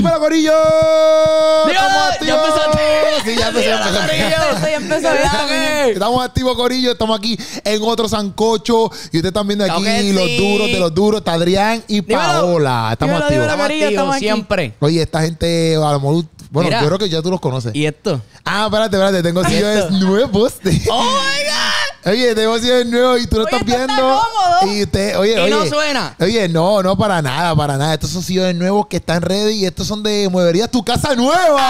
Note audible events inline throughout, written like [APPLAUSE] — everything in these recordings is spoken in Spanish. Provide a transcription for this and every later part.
¡Dímelo, Corillo! Dímelo, ¡Estamos ya activos! Sí, ya empezó, empezó. Ya. Estamos activos, Corillo. Estamos aquí en otro sancocho. Y ustedes están viendo aquí los sí. duros de los duros. Está Adrián y Dímelo. Paola. Estamos Dímelo, activos. dímelo. Estamos activos estamos aquí. siempre. Oye, esta gente, a lo mejor. Bueno, Mira. yo creo que ya tú los conoces. ¿Y esto? Ah, espérate, espérate. Tengo sillones nuevos. ¡Oh, my God! Oye, tengo sillones nuevos y tú lo Oye, estás está viendo. cómodo. Y usted, oye, Y oye. no suena. Oye, no, no para nada, para nada. Estos son sillones nuevos que están ready y estos son de Mueverías Tu Casa Nueva.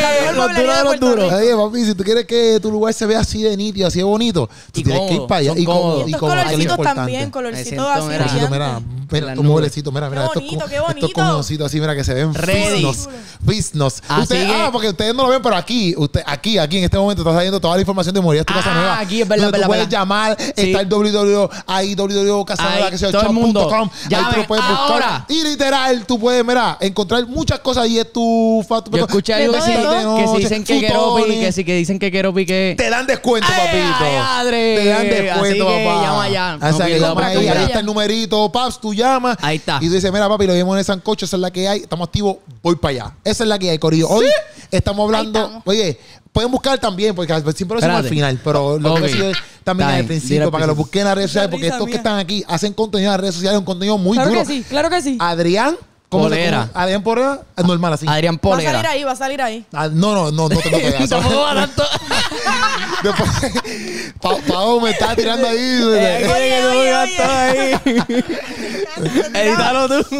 La mejor Los duros de los duros. Oye, papi, si tú quieres que tu lugar se vea así de nítido, así de bonito, tú Y tienes que ir cómodo, para allá. son Y cómodo, y Estos cómodo, lo colorcitos también, colorcitos así mira. Mira, mira, Las tu nubes. mueblecito, mira, mira, Qué estos, bonito, co- qué estos bonito. cojocitos así, mira, que se ven Usted- que- ah, porque ustedes no lo ven, pero aquí, usted, aquí, aquí en este momento está saliendo toda la información de Mueverías Tu Casa Ah, Nueva. aquí es verdad, verdad, tú puedes verdad. llamar, Sí. está el www, ahí www.casanueva, Ahí, que sea todo el mundo. shop.com, ahí tú lo puedes buscar. Y literal, tú puedes, mira, encontrar muchas cosas y es tu... Yo escuché algo que, sí, que si dicen que futones. que si que dicen que Keropi que... Te dan descuento, Ay, papito. ay, madre. Te dan Así descuento, que papá. llama ya. O sea, No que ahí está el numerito, paps, tú llamas. Ahí está. Y tú dices, mira, papi, lo vimos en el sancocho, esa es la que hay, estamos activos, voy para allá. Esa es la que hay, Corillo. Hoy estamos hablando, estamos. oye, pueden buscar también, porque siempre lo decimos al final, pero lo Ok. que también al principio, para que lo busquen en las redes sociales, porque estos que están aquí hacen contenido en las redes sociales, un contenido muy Claro duro. que sí, claro que sí. Adrián, ¿cómo se Polera. cómo? Adrián Polera, ah, normal así. Adrián Va a salir Polera. ahí, va a salir ahí. Ah, no, no, no, no te lo [LAUGHS] pegas. Tampoco va tanto. [LAUGHS] Después, Pa- Pau me está tirando ahí. Eh, Oye, que tú oye, ahí. [LAUGHS] Edítalo tú.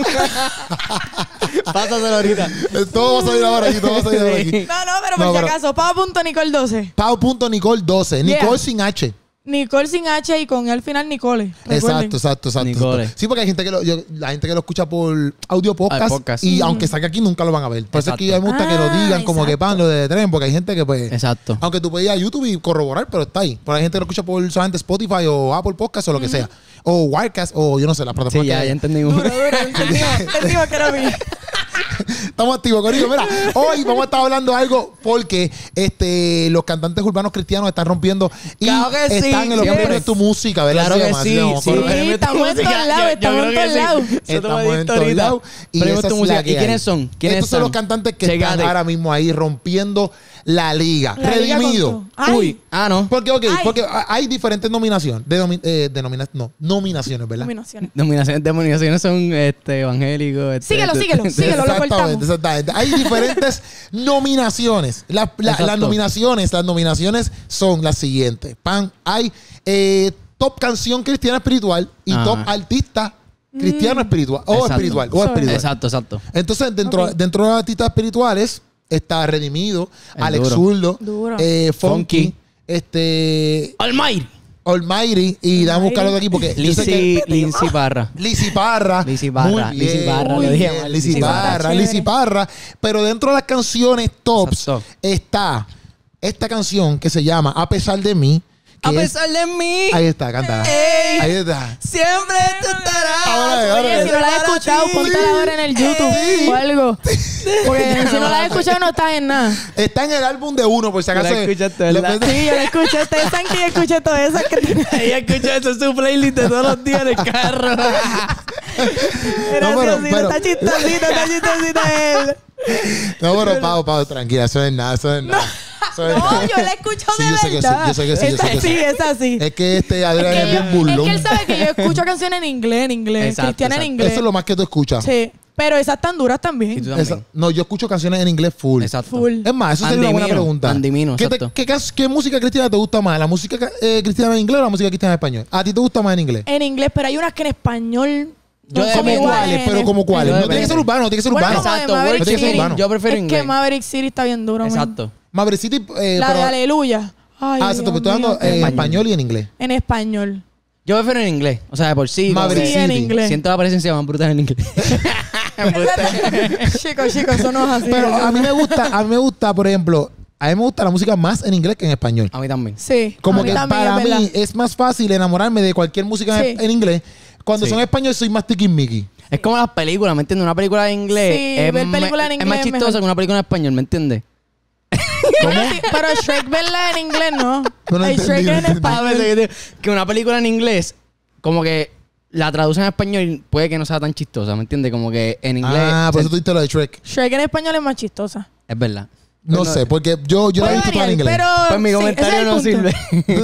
Pásaselo ahorita. Todo va a salir ahora aquí, todo va a salir ahora aquí. No, no, pero por No, si pero- acaso. Pau.nicole12. Pau.nicole12. Nicole Yeah. sin H. Nicole sin H y con E al final Nicole. Recuerden. Exacto, exacto, exacto. Nicole. exacto. Sí, porque hay gente que lo, yo- la gente que lo escucha por audio podcast, Ah, podcast. y aunque salga aquí nunca lo van a ver. Por eso es que Exacto. a mí me gusta que lo Ah, digan como que exacto. pan lo de tren, porque hay gente que pues Exacto. aunque tú puedes ir a YouTube y corroborar, pero está ahí. Pero hay gente que lo escucha por solamente Spotify o Apple Podcast o lo que sea. O Wirecast o yo no sé, la plataforma Sí, que ya, haya. ya entendimos. Duro, duro. Entendimos, entendimos que era mío. Estamos activos, Corillo. Mira, hoy vamos a estar hablando de algo porque este, los cantantes urbanos cristianos están rompiendo y Claro que sí, están en los premios de tu música, ¿verdad? Claro que sí, sí. Sí, estamos en todos lados, estamos en todos lados. Estamos en todos lados. Y Premios esa tu es música. la que ¿Y quiénes son? ¿Quiénes Estos son los cantantes que Checate. están ahora mismo ahí rompiendo la liga. La liga Redimido. Uy, ah, no. Porque, ok, Ay. porque hay diferentes nominaciones. Denomi- eh, denomina- no, nominaciones, ¿verdad? Nominaciones. Denominaciones, denominaciones son este, evangélicos. este, Síguelo, este, síguelo, [LAUGHS] síguelo, lo Exactamente, cortamos. exactamente. Hay diferentes [LAUGHS] nominaciones. La- la- Exacto. las nominaciones, las nominaciones son las siguientes. Pan, hay eh, top canción cristiana espiritual y Ajá. top artista cristiano espiritual. O Exacto. espiritual. O espiritual. Exacto, exacto. Entonces, dentro, Ok. dentro de los artistas espirituales está Redimido, El Alex duro. Zurdo, Duro. eh, Funky, Funky. este Almighty. Almighty y dame a buscarlo de aquí porque yo sé que- Lizzy, Lindsay Parra. Lizzy Parra. Lizzy Parra, Muy bien, Lizzy Parra, muy lo dije bien, mal, Lizzy Lizzy Parra, Parra. Lizzy Parra. Pero dentro de las canciones tops Exacto. está esta canción que se llama A pesar de mí. A es- pesar de mí, ahí está, canta. Ey. Ahí está. siempre tú estarás. Ahora, ahora. Oye, si no la has escuchado, ponte ahora en el YouTube o algo. Porque si no la has escuchado, no estás en nada. Está en el álbum de uno, por si Tú la acaso. escuchaste, ¿verdad? Sí, yo la escuché. Ustedes saben que yo escuché todas esas que [LAUGHS] tiene. Ella escucha eso en su playlist de todos los días en el carro. No, pero- Graciosito, pero- está chistosito, está chistosito él. No, pero Pau, Pau, tranquila, eso no es nada, eso no es nada. Eso no es No, nada. yo la escucho Sí, de yo sé que sí, verdad. yo sé que sí, yo es sé que así, sí. es así. Es que este Adrián es, bien es burlón. que él sabe que yo escucho canciones en inglés, en inglés, Exacto, cristiana en exacto. inglés. Eso es lo más que tú escuchas. Sí, pero esas tan duras Y también. tú también. Esa- no, yo escucho canciones en inglés full. Exacto. Full. Es más, eso sería una buena Andimino, pregunta. andimino, ¿Qué, te- exacto. qué cas- qué música cristiana te gusta más? ¿La música eh, cristiana en inglés o la música cristiana en español? ¿A ti te gusta más en inglés? En inglés, pero hay unas que en español. Yo no de- son ¿Cómo depende. cuáles? Pero como cuáles. No tiene que ser urbano, no tiene que ser urbano. como Exacto, Maverick Word City. City. Yo prefiero Es inglés. que Maverick City está bien duro. man. Exacto. Maverick City, eh, La pero- de Aleluya. Ay, Ah, exacto, estoy hablando eh, en español y en inglés. En español. Yo prefiero en inglés. O sea, de por sí. como Maverick que Sí, en City. inglés. Siento la presencia más brutal en inglés. [LAUGHS] chicos, [LAUGHS] chicos, eso no es así. Pero a mí no- me gusta, a mí me gusta, por ejemplo, a mí me gusta la música más en inglés que en español. A mí también. Sí. Como a mí que también, para es mí es más fácil enamorarme de cualquier música en inglés. Cuando Sí. son en español soy más tiquismiqui. Es como las películas, ¿me entiendes? Una película en inglés. Sí, es, ver más chistosa mejor. que una película en español, ¿me entiendes? [LAUGHS] Pero, sí, pero Shrek, ¿verdad? En inglés no. Hay Shrek en español. veces que- una película en inglés, como que la traducen en español puede que no sea tan chistosa, ¿me entiendes? Como que en inglés Ah, por eso tú diste lo de Shrek. Shrek en español es más chistosa. es verdad. No Bueno, sé, porque yo, yo la he visto toda en variar, inglés. pero... Pues mi sí, comentario el no sirve.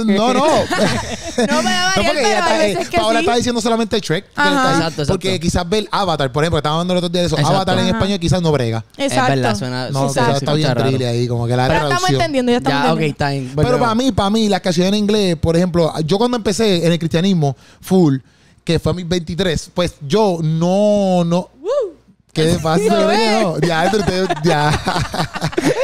No, no. [LAUGHS] No [LAUGHS] puede No, variar, pero ella está, hay eh, veces que Paola sí. está diciendo solamente ahí, Exacto, exacto. Porque quizás ver Avatar, por ejemplo, estaba hablando el otro día de eso. Exacto. Avatar en Ajá. español quizás no brega. Exacto. Es verdad, suena... No, sí, quizás se está bien drille ahí, como que la Pero estamos entendiendo, ya estamos Ya, ok, entendiendo. está bien. Pero para mí, para mí, las canciones en inglés, por ejemplo, yo cuando empecé en el cristianismo full, que fue a mis 23, pues yo no, no. ¿Qué pasa? No, ya, entre ustedes, ya, [LAUGHS]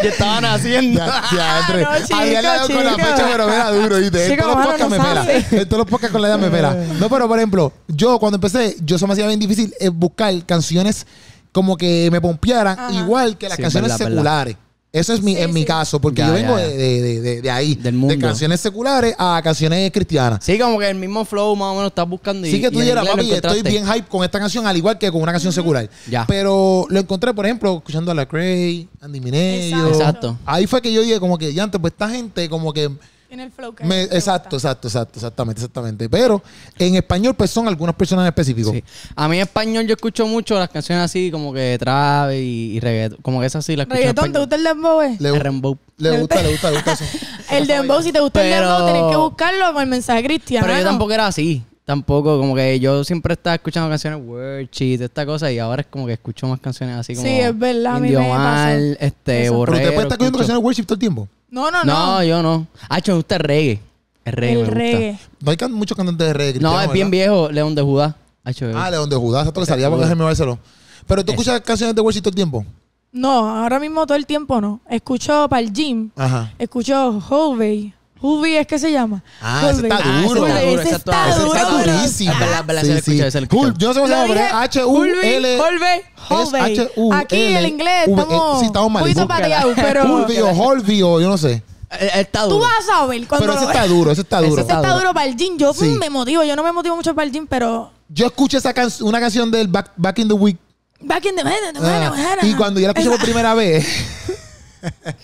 Ya estaban haciendo. ya, ya, entre. no, chico, Había dado con la fecha, pero mira duro, ¿viste? Todos los no me pela. todos los podcasts con la edad me pela. No, pero por ejemplo, yo cuando empecé, yo se me hacía bien difícil eh, buscar canciones como que me pompearan, Ajá. igual que las Sí, canciones verdad, verdad. Eso es mi, Sí, en mi caso, porque Ya, yo vengo ya. de, de, de, de- de ahí. Del De mundo. canciones seculares a canciones cristianas. Sí, como que el mismo flow más o menos estás buscando y Sí que tú dijeras, papi, estoy bien hype con esta canción, al igual que con una canción secular. Ya. Pero lo encontré, por ejemplo, escuchando a La Cray, Andy Mineo. Exacto. Ahí fue que yo dije como que, ya antes, pues esta gente como que... En el flow que me- te exacto, gusta. exacto, exacto, exactamente, exactamente. Pero en español, pues son algunas personas en específico. Sí. A mí en español yo escucho mucho las canciones así como que trap y, y reggaetón. Como que esas sí las escucho Reggaetón, ¿te gusta el dembow, eh? Le, El rembow. le gusta, le gusta, le gusta [LAUGHS] eso. El dembow, si te gusta el dembow, tenés que buscarlo con el mensaje cristiano. Pero yo tampoco era así. Tampoco, como que yo siempre estaba escuchando canciones worship, esta cosa, y ahora es como que escucho más canciones así como. Sí, es verdad, Indio Mal, este, eso. Pero borrero. usted puede estar cogiendo escucho- canciones de worship todo el tiempo. No, no, No, no. yo no. Ah, me gusta el reggae. El reggae me el gusta. reggae. No hay can- muchos cantantes de reggae No, es bien ¿verdad? viejo, León de Judá. Hacho, Ah, León de Judas, esto le salía para dejarme Barcelona. Pero tú escuchas canciones de worship todo el tiempo. No, ahora mismo todo el tiempo no. Escucho para el gym. Ajá. Escucho Holvey. Holvey es que se llama. Ah, ese está Ah, ese duro. está duro, ese ese está Ese duro. está durísimo. Escucha. Cool. Yo no sé cómo se Lo llama, pero es H-U-L. Es H-U-L- Aquí el inglés V- estamos Sí, estamos mal. un poquito pero... Holby o Holby o yo no sé. Él, él está Tú duro. vas a saber cuando Pero ese está duro, ese está Ese duro. Ese está duro. para el gym. Yo Sí. me motivo. Yo no me motivo mucho para el gym, pero... Yo escuché esa can- una canción del Back, Back in the Week. Back in the ah, y cuando yo la escuché por primera vez,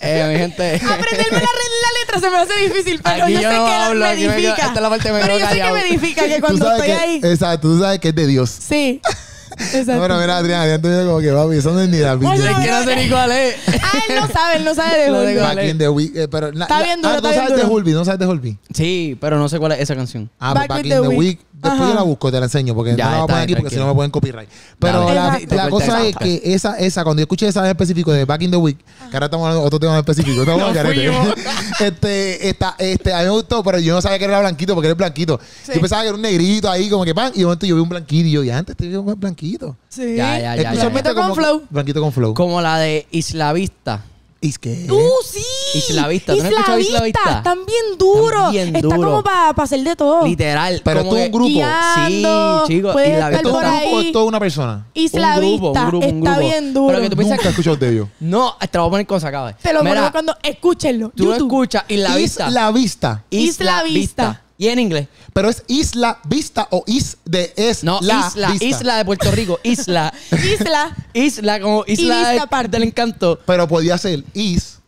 Eh, mi gente. Aprenderme la, la se me hace difícil, pero Aquí yo, yo sé no que hablo, me aquí me quedo- edifica. esta es la parte me pero yo sé que me edifica que cuando estoy que, ahí... exacto, tú sabes que es de Dios. Sí. [LAUGHS] Exacto. No, pero mira, Adrián, Adrián te mira como que papi, eso no es ni la Oye, Biblia. Es que no sé ni cuál es. Ah, él no sabe, él no sabe de Holvey. Back in the Week, eh, pero la- Está bien duro, ah, está no bien sabes de. Holby, no sabes de Holby. Sí, pero no sé cuál es esa canción. Ah, Back Back, in the the Week. Week. Después Ajá. yo la busco, te la enseño, porque Ya, no la voy a está poner aquí porque si no me pueden copyright. Pero Dale. la, Exacto. la cosa es que esa, esa, cuando yo escuché esa en específico de Back in the Week, que ahora estamos hablando de otro tema en específico, estamos fuimos. [LAUGHS] este, esta, este, a mí me gustó, pero yo no sabía que era blanquito porque era blanquito. Yo pensaba que era un negrito ahí, como que pan, y de momento yo vi un blanquito y yo, y antes te vi un blanquito. Sí. Ya, ya, ya, Especialmente Blanquito con flow. Blanquito con flow. Como la de Isla Vista. ¿Y es que? ¡Uh, sí! Isla Vista, ¿tú no has Isla escuchado Isla Vista. Vista? Están bien duros. Están bien Está duros. como para hacer de todo. Literal. Pero esto es que- un grupo. Guiando, Sí, chicos, ¿Esto es un grupo o es toda una persona? Isla Un grupo, un Vista grupo, un está bien duro. Pero que tú piensas Nunca he escuchado de ellos. [LAUGHS] No, te lo voy a poner con se acabe. Te lo pongo cuando escúchenlo. Tú lo escuchas Isla Vista. Isla Vista. Isla Vista. Y en inglés. Pero es Isla Vista o Is de es No, la Isla. Vista. Isla de Puerto Rico. Isla. [LAUGHS] Isla. Isla como Isla de- aparte. del encanto. Pero podía ser Is,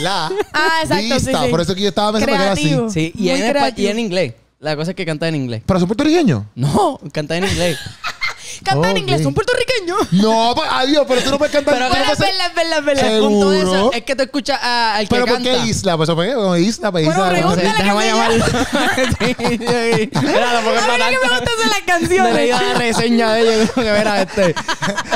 la Ah, exacto, sí, Vista. sí. Por eso que yo estaba pensando que era así. Sí, y en, y en inglés. La cosa es que canta en inglés. ¿Pero son puertorriqueños? No, canta en inglés. [LAUGHS] Canta en inglés, son puertorriqueños. No, pues, adiós, pero tú no puedes cantar. Pero tú no puedes ser-. El punto de eso Seguro. es que tú escuchas a- al que ¿Pero por canta. qué Isla? Pues, ¿por qué? Isla, pues Bueno, Isla. pregúntale pues, que Déjame se llamarlo. [LAUGHS] Sí, sí, sí. Mira, lo pongo A mí lo que me para gustan son las De canciones. leída la reseña de ellos. Como que mira, este.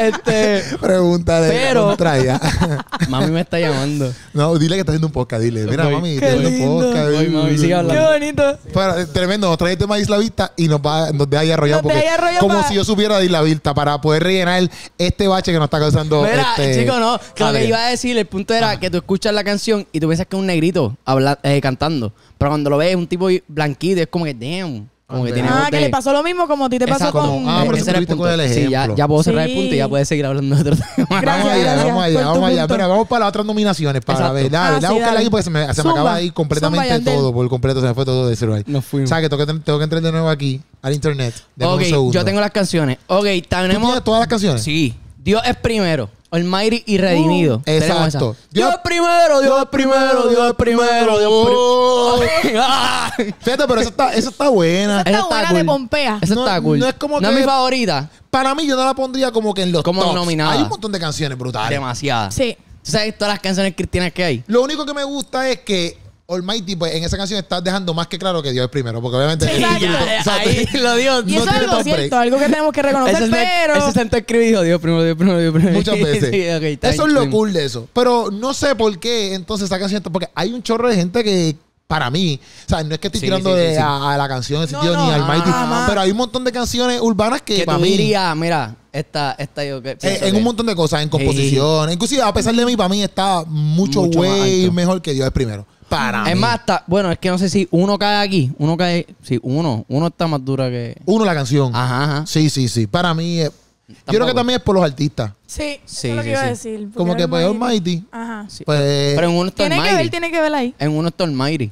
Este. Pregúntale. Pero- contra ella. [LAUGHS] Mami me está llamando. no, dile que estás haciendo un podcast. Dile, mira, Voy. mami, Qué haciendo un lindo. podcast. Voy, mami, sigue Qué hablando. bonito. Pero, eh, tremendo, nos trae el tema de Isla Vista y nos, va, nos deja ahí arrollado Nos deja porque ahí arrollado como pa- si yo supiera de Isla Vista para poder rellenar este bache que nos está causando Mira, este... chico, no. Que lo que iba a decir, el punto era que tú escuchas la canción y tú piensas que es un negrito habla- eh, cantando. Pero cuando lo ves, es un tipo blanquito, es como que, damn. Como que Ah, tiene Ah, que de- le pasó lo mismo como a ti te pasó Exacto. con... Ah, pero Ese era el punto. con el Sí, ya, ejemplo. ya puedo cerrar Sí. el punto y ya puedes seguir hablando de otro [LAUGHS] tema. Vamos Gracias, allá, gracias vamos allá, por tu vamos allá. punto. Pero vamos para las otras nominaciones para Exacto. ver. Dale, Ah, dale sí, dale. ahí porque se me, se me acaba ahí completamente Zumba, todo. Por completo se me fue todo de celular. Nos fuimos. O sea que tengo que, tengo que entrar de nuevo aquí al internet. Ok, segundo. yo tengo las canciones. Ok, ¿Tú tenemos... tienes todas las canciones? Sí. Dios es primero. Almighty y redimido. Tenemos Exacto. esa. Dios es primero, Dios es primero, Dios es primero, Dios es primero. [LAUGHS] Fíjate, pero esa está, esa está buena. Esa está buena de Pompea. Esa No- está cool. no es como No que- es mi favorita. Para mí, yo no la pondría como que en los Como tops. nominada. Hay un montón de canciones brutales. Demasiada. Sí. ¿Tú sabes todas las canciones cristianas que hay? Lo único que me gusta es que Almighty, pues en esa canción está dejando más que claro que Dios es primero. Porque obviamente. Sí, [LAUGHS] exacto. o sea, Ahí [LAUGHS] lo dio. Y No eso es algo break. algo que tenemos que reconocer, Ese se- pero... Ese sentó y dijo, Dios primero, Dios primero, Dios primero. Muchas [LAUGHS] veces. Sí, eso es lo cool de eso. Pero no sé por qué entonces esa canción. Porque hay un chorro de gente que. Para mí, o sea, no es que estoy Sí, tirando sí, sí, de- sí. A, a la canción en No, sentido no, ni al Mighty, jamás. pero hay un montón de canciones urbanas que, Que para tú mí dirías, mira, esta, esta yo que Eh, en un montón de cosas, en composición. Inclusive, a pesar de mí, para mí está mucho, Mucho way mejor que Dios es primero. Para mí. Es más, está, bueno, es que no sé si uno cae aquí, uno cae, sí, uno, uno está más dura que... Uno, la canción. Ajá, ajá. Sí, sí, sí. Para mí, eh, yo creo que también es por los artistas. Sí, Sí, eso es lo que sí, iba a sí. decir. porque Como que pues Almighty, Ajá. Sí. pues... Pero en uno está Tiene que ver, Almighty. tiene que ver ahí. En uno está Almighty.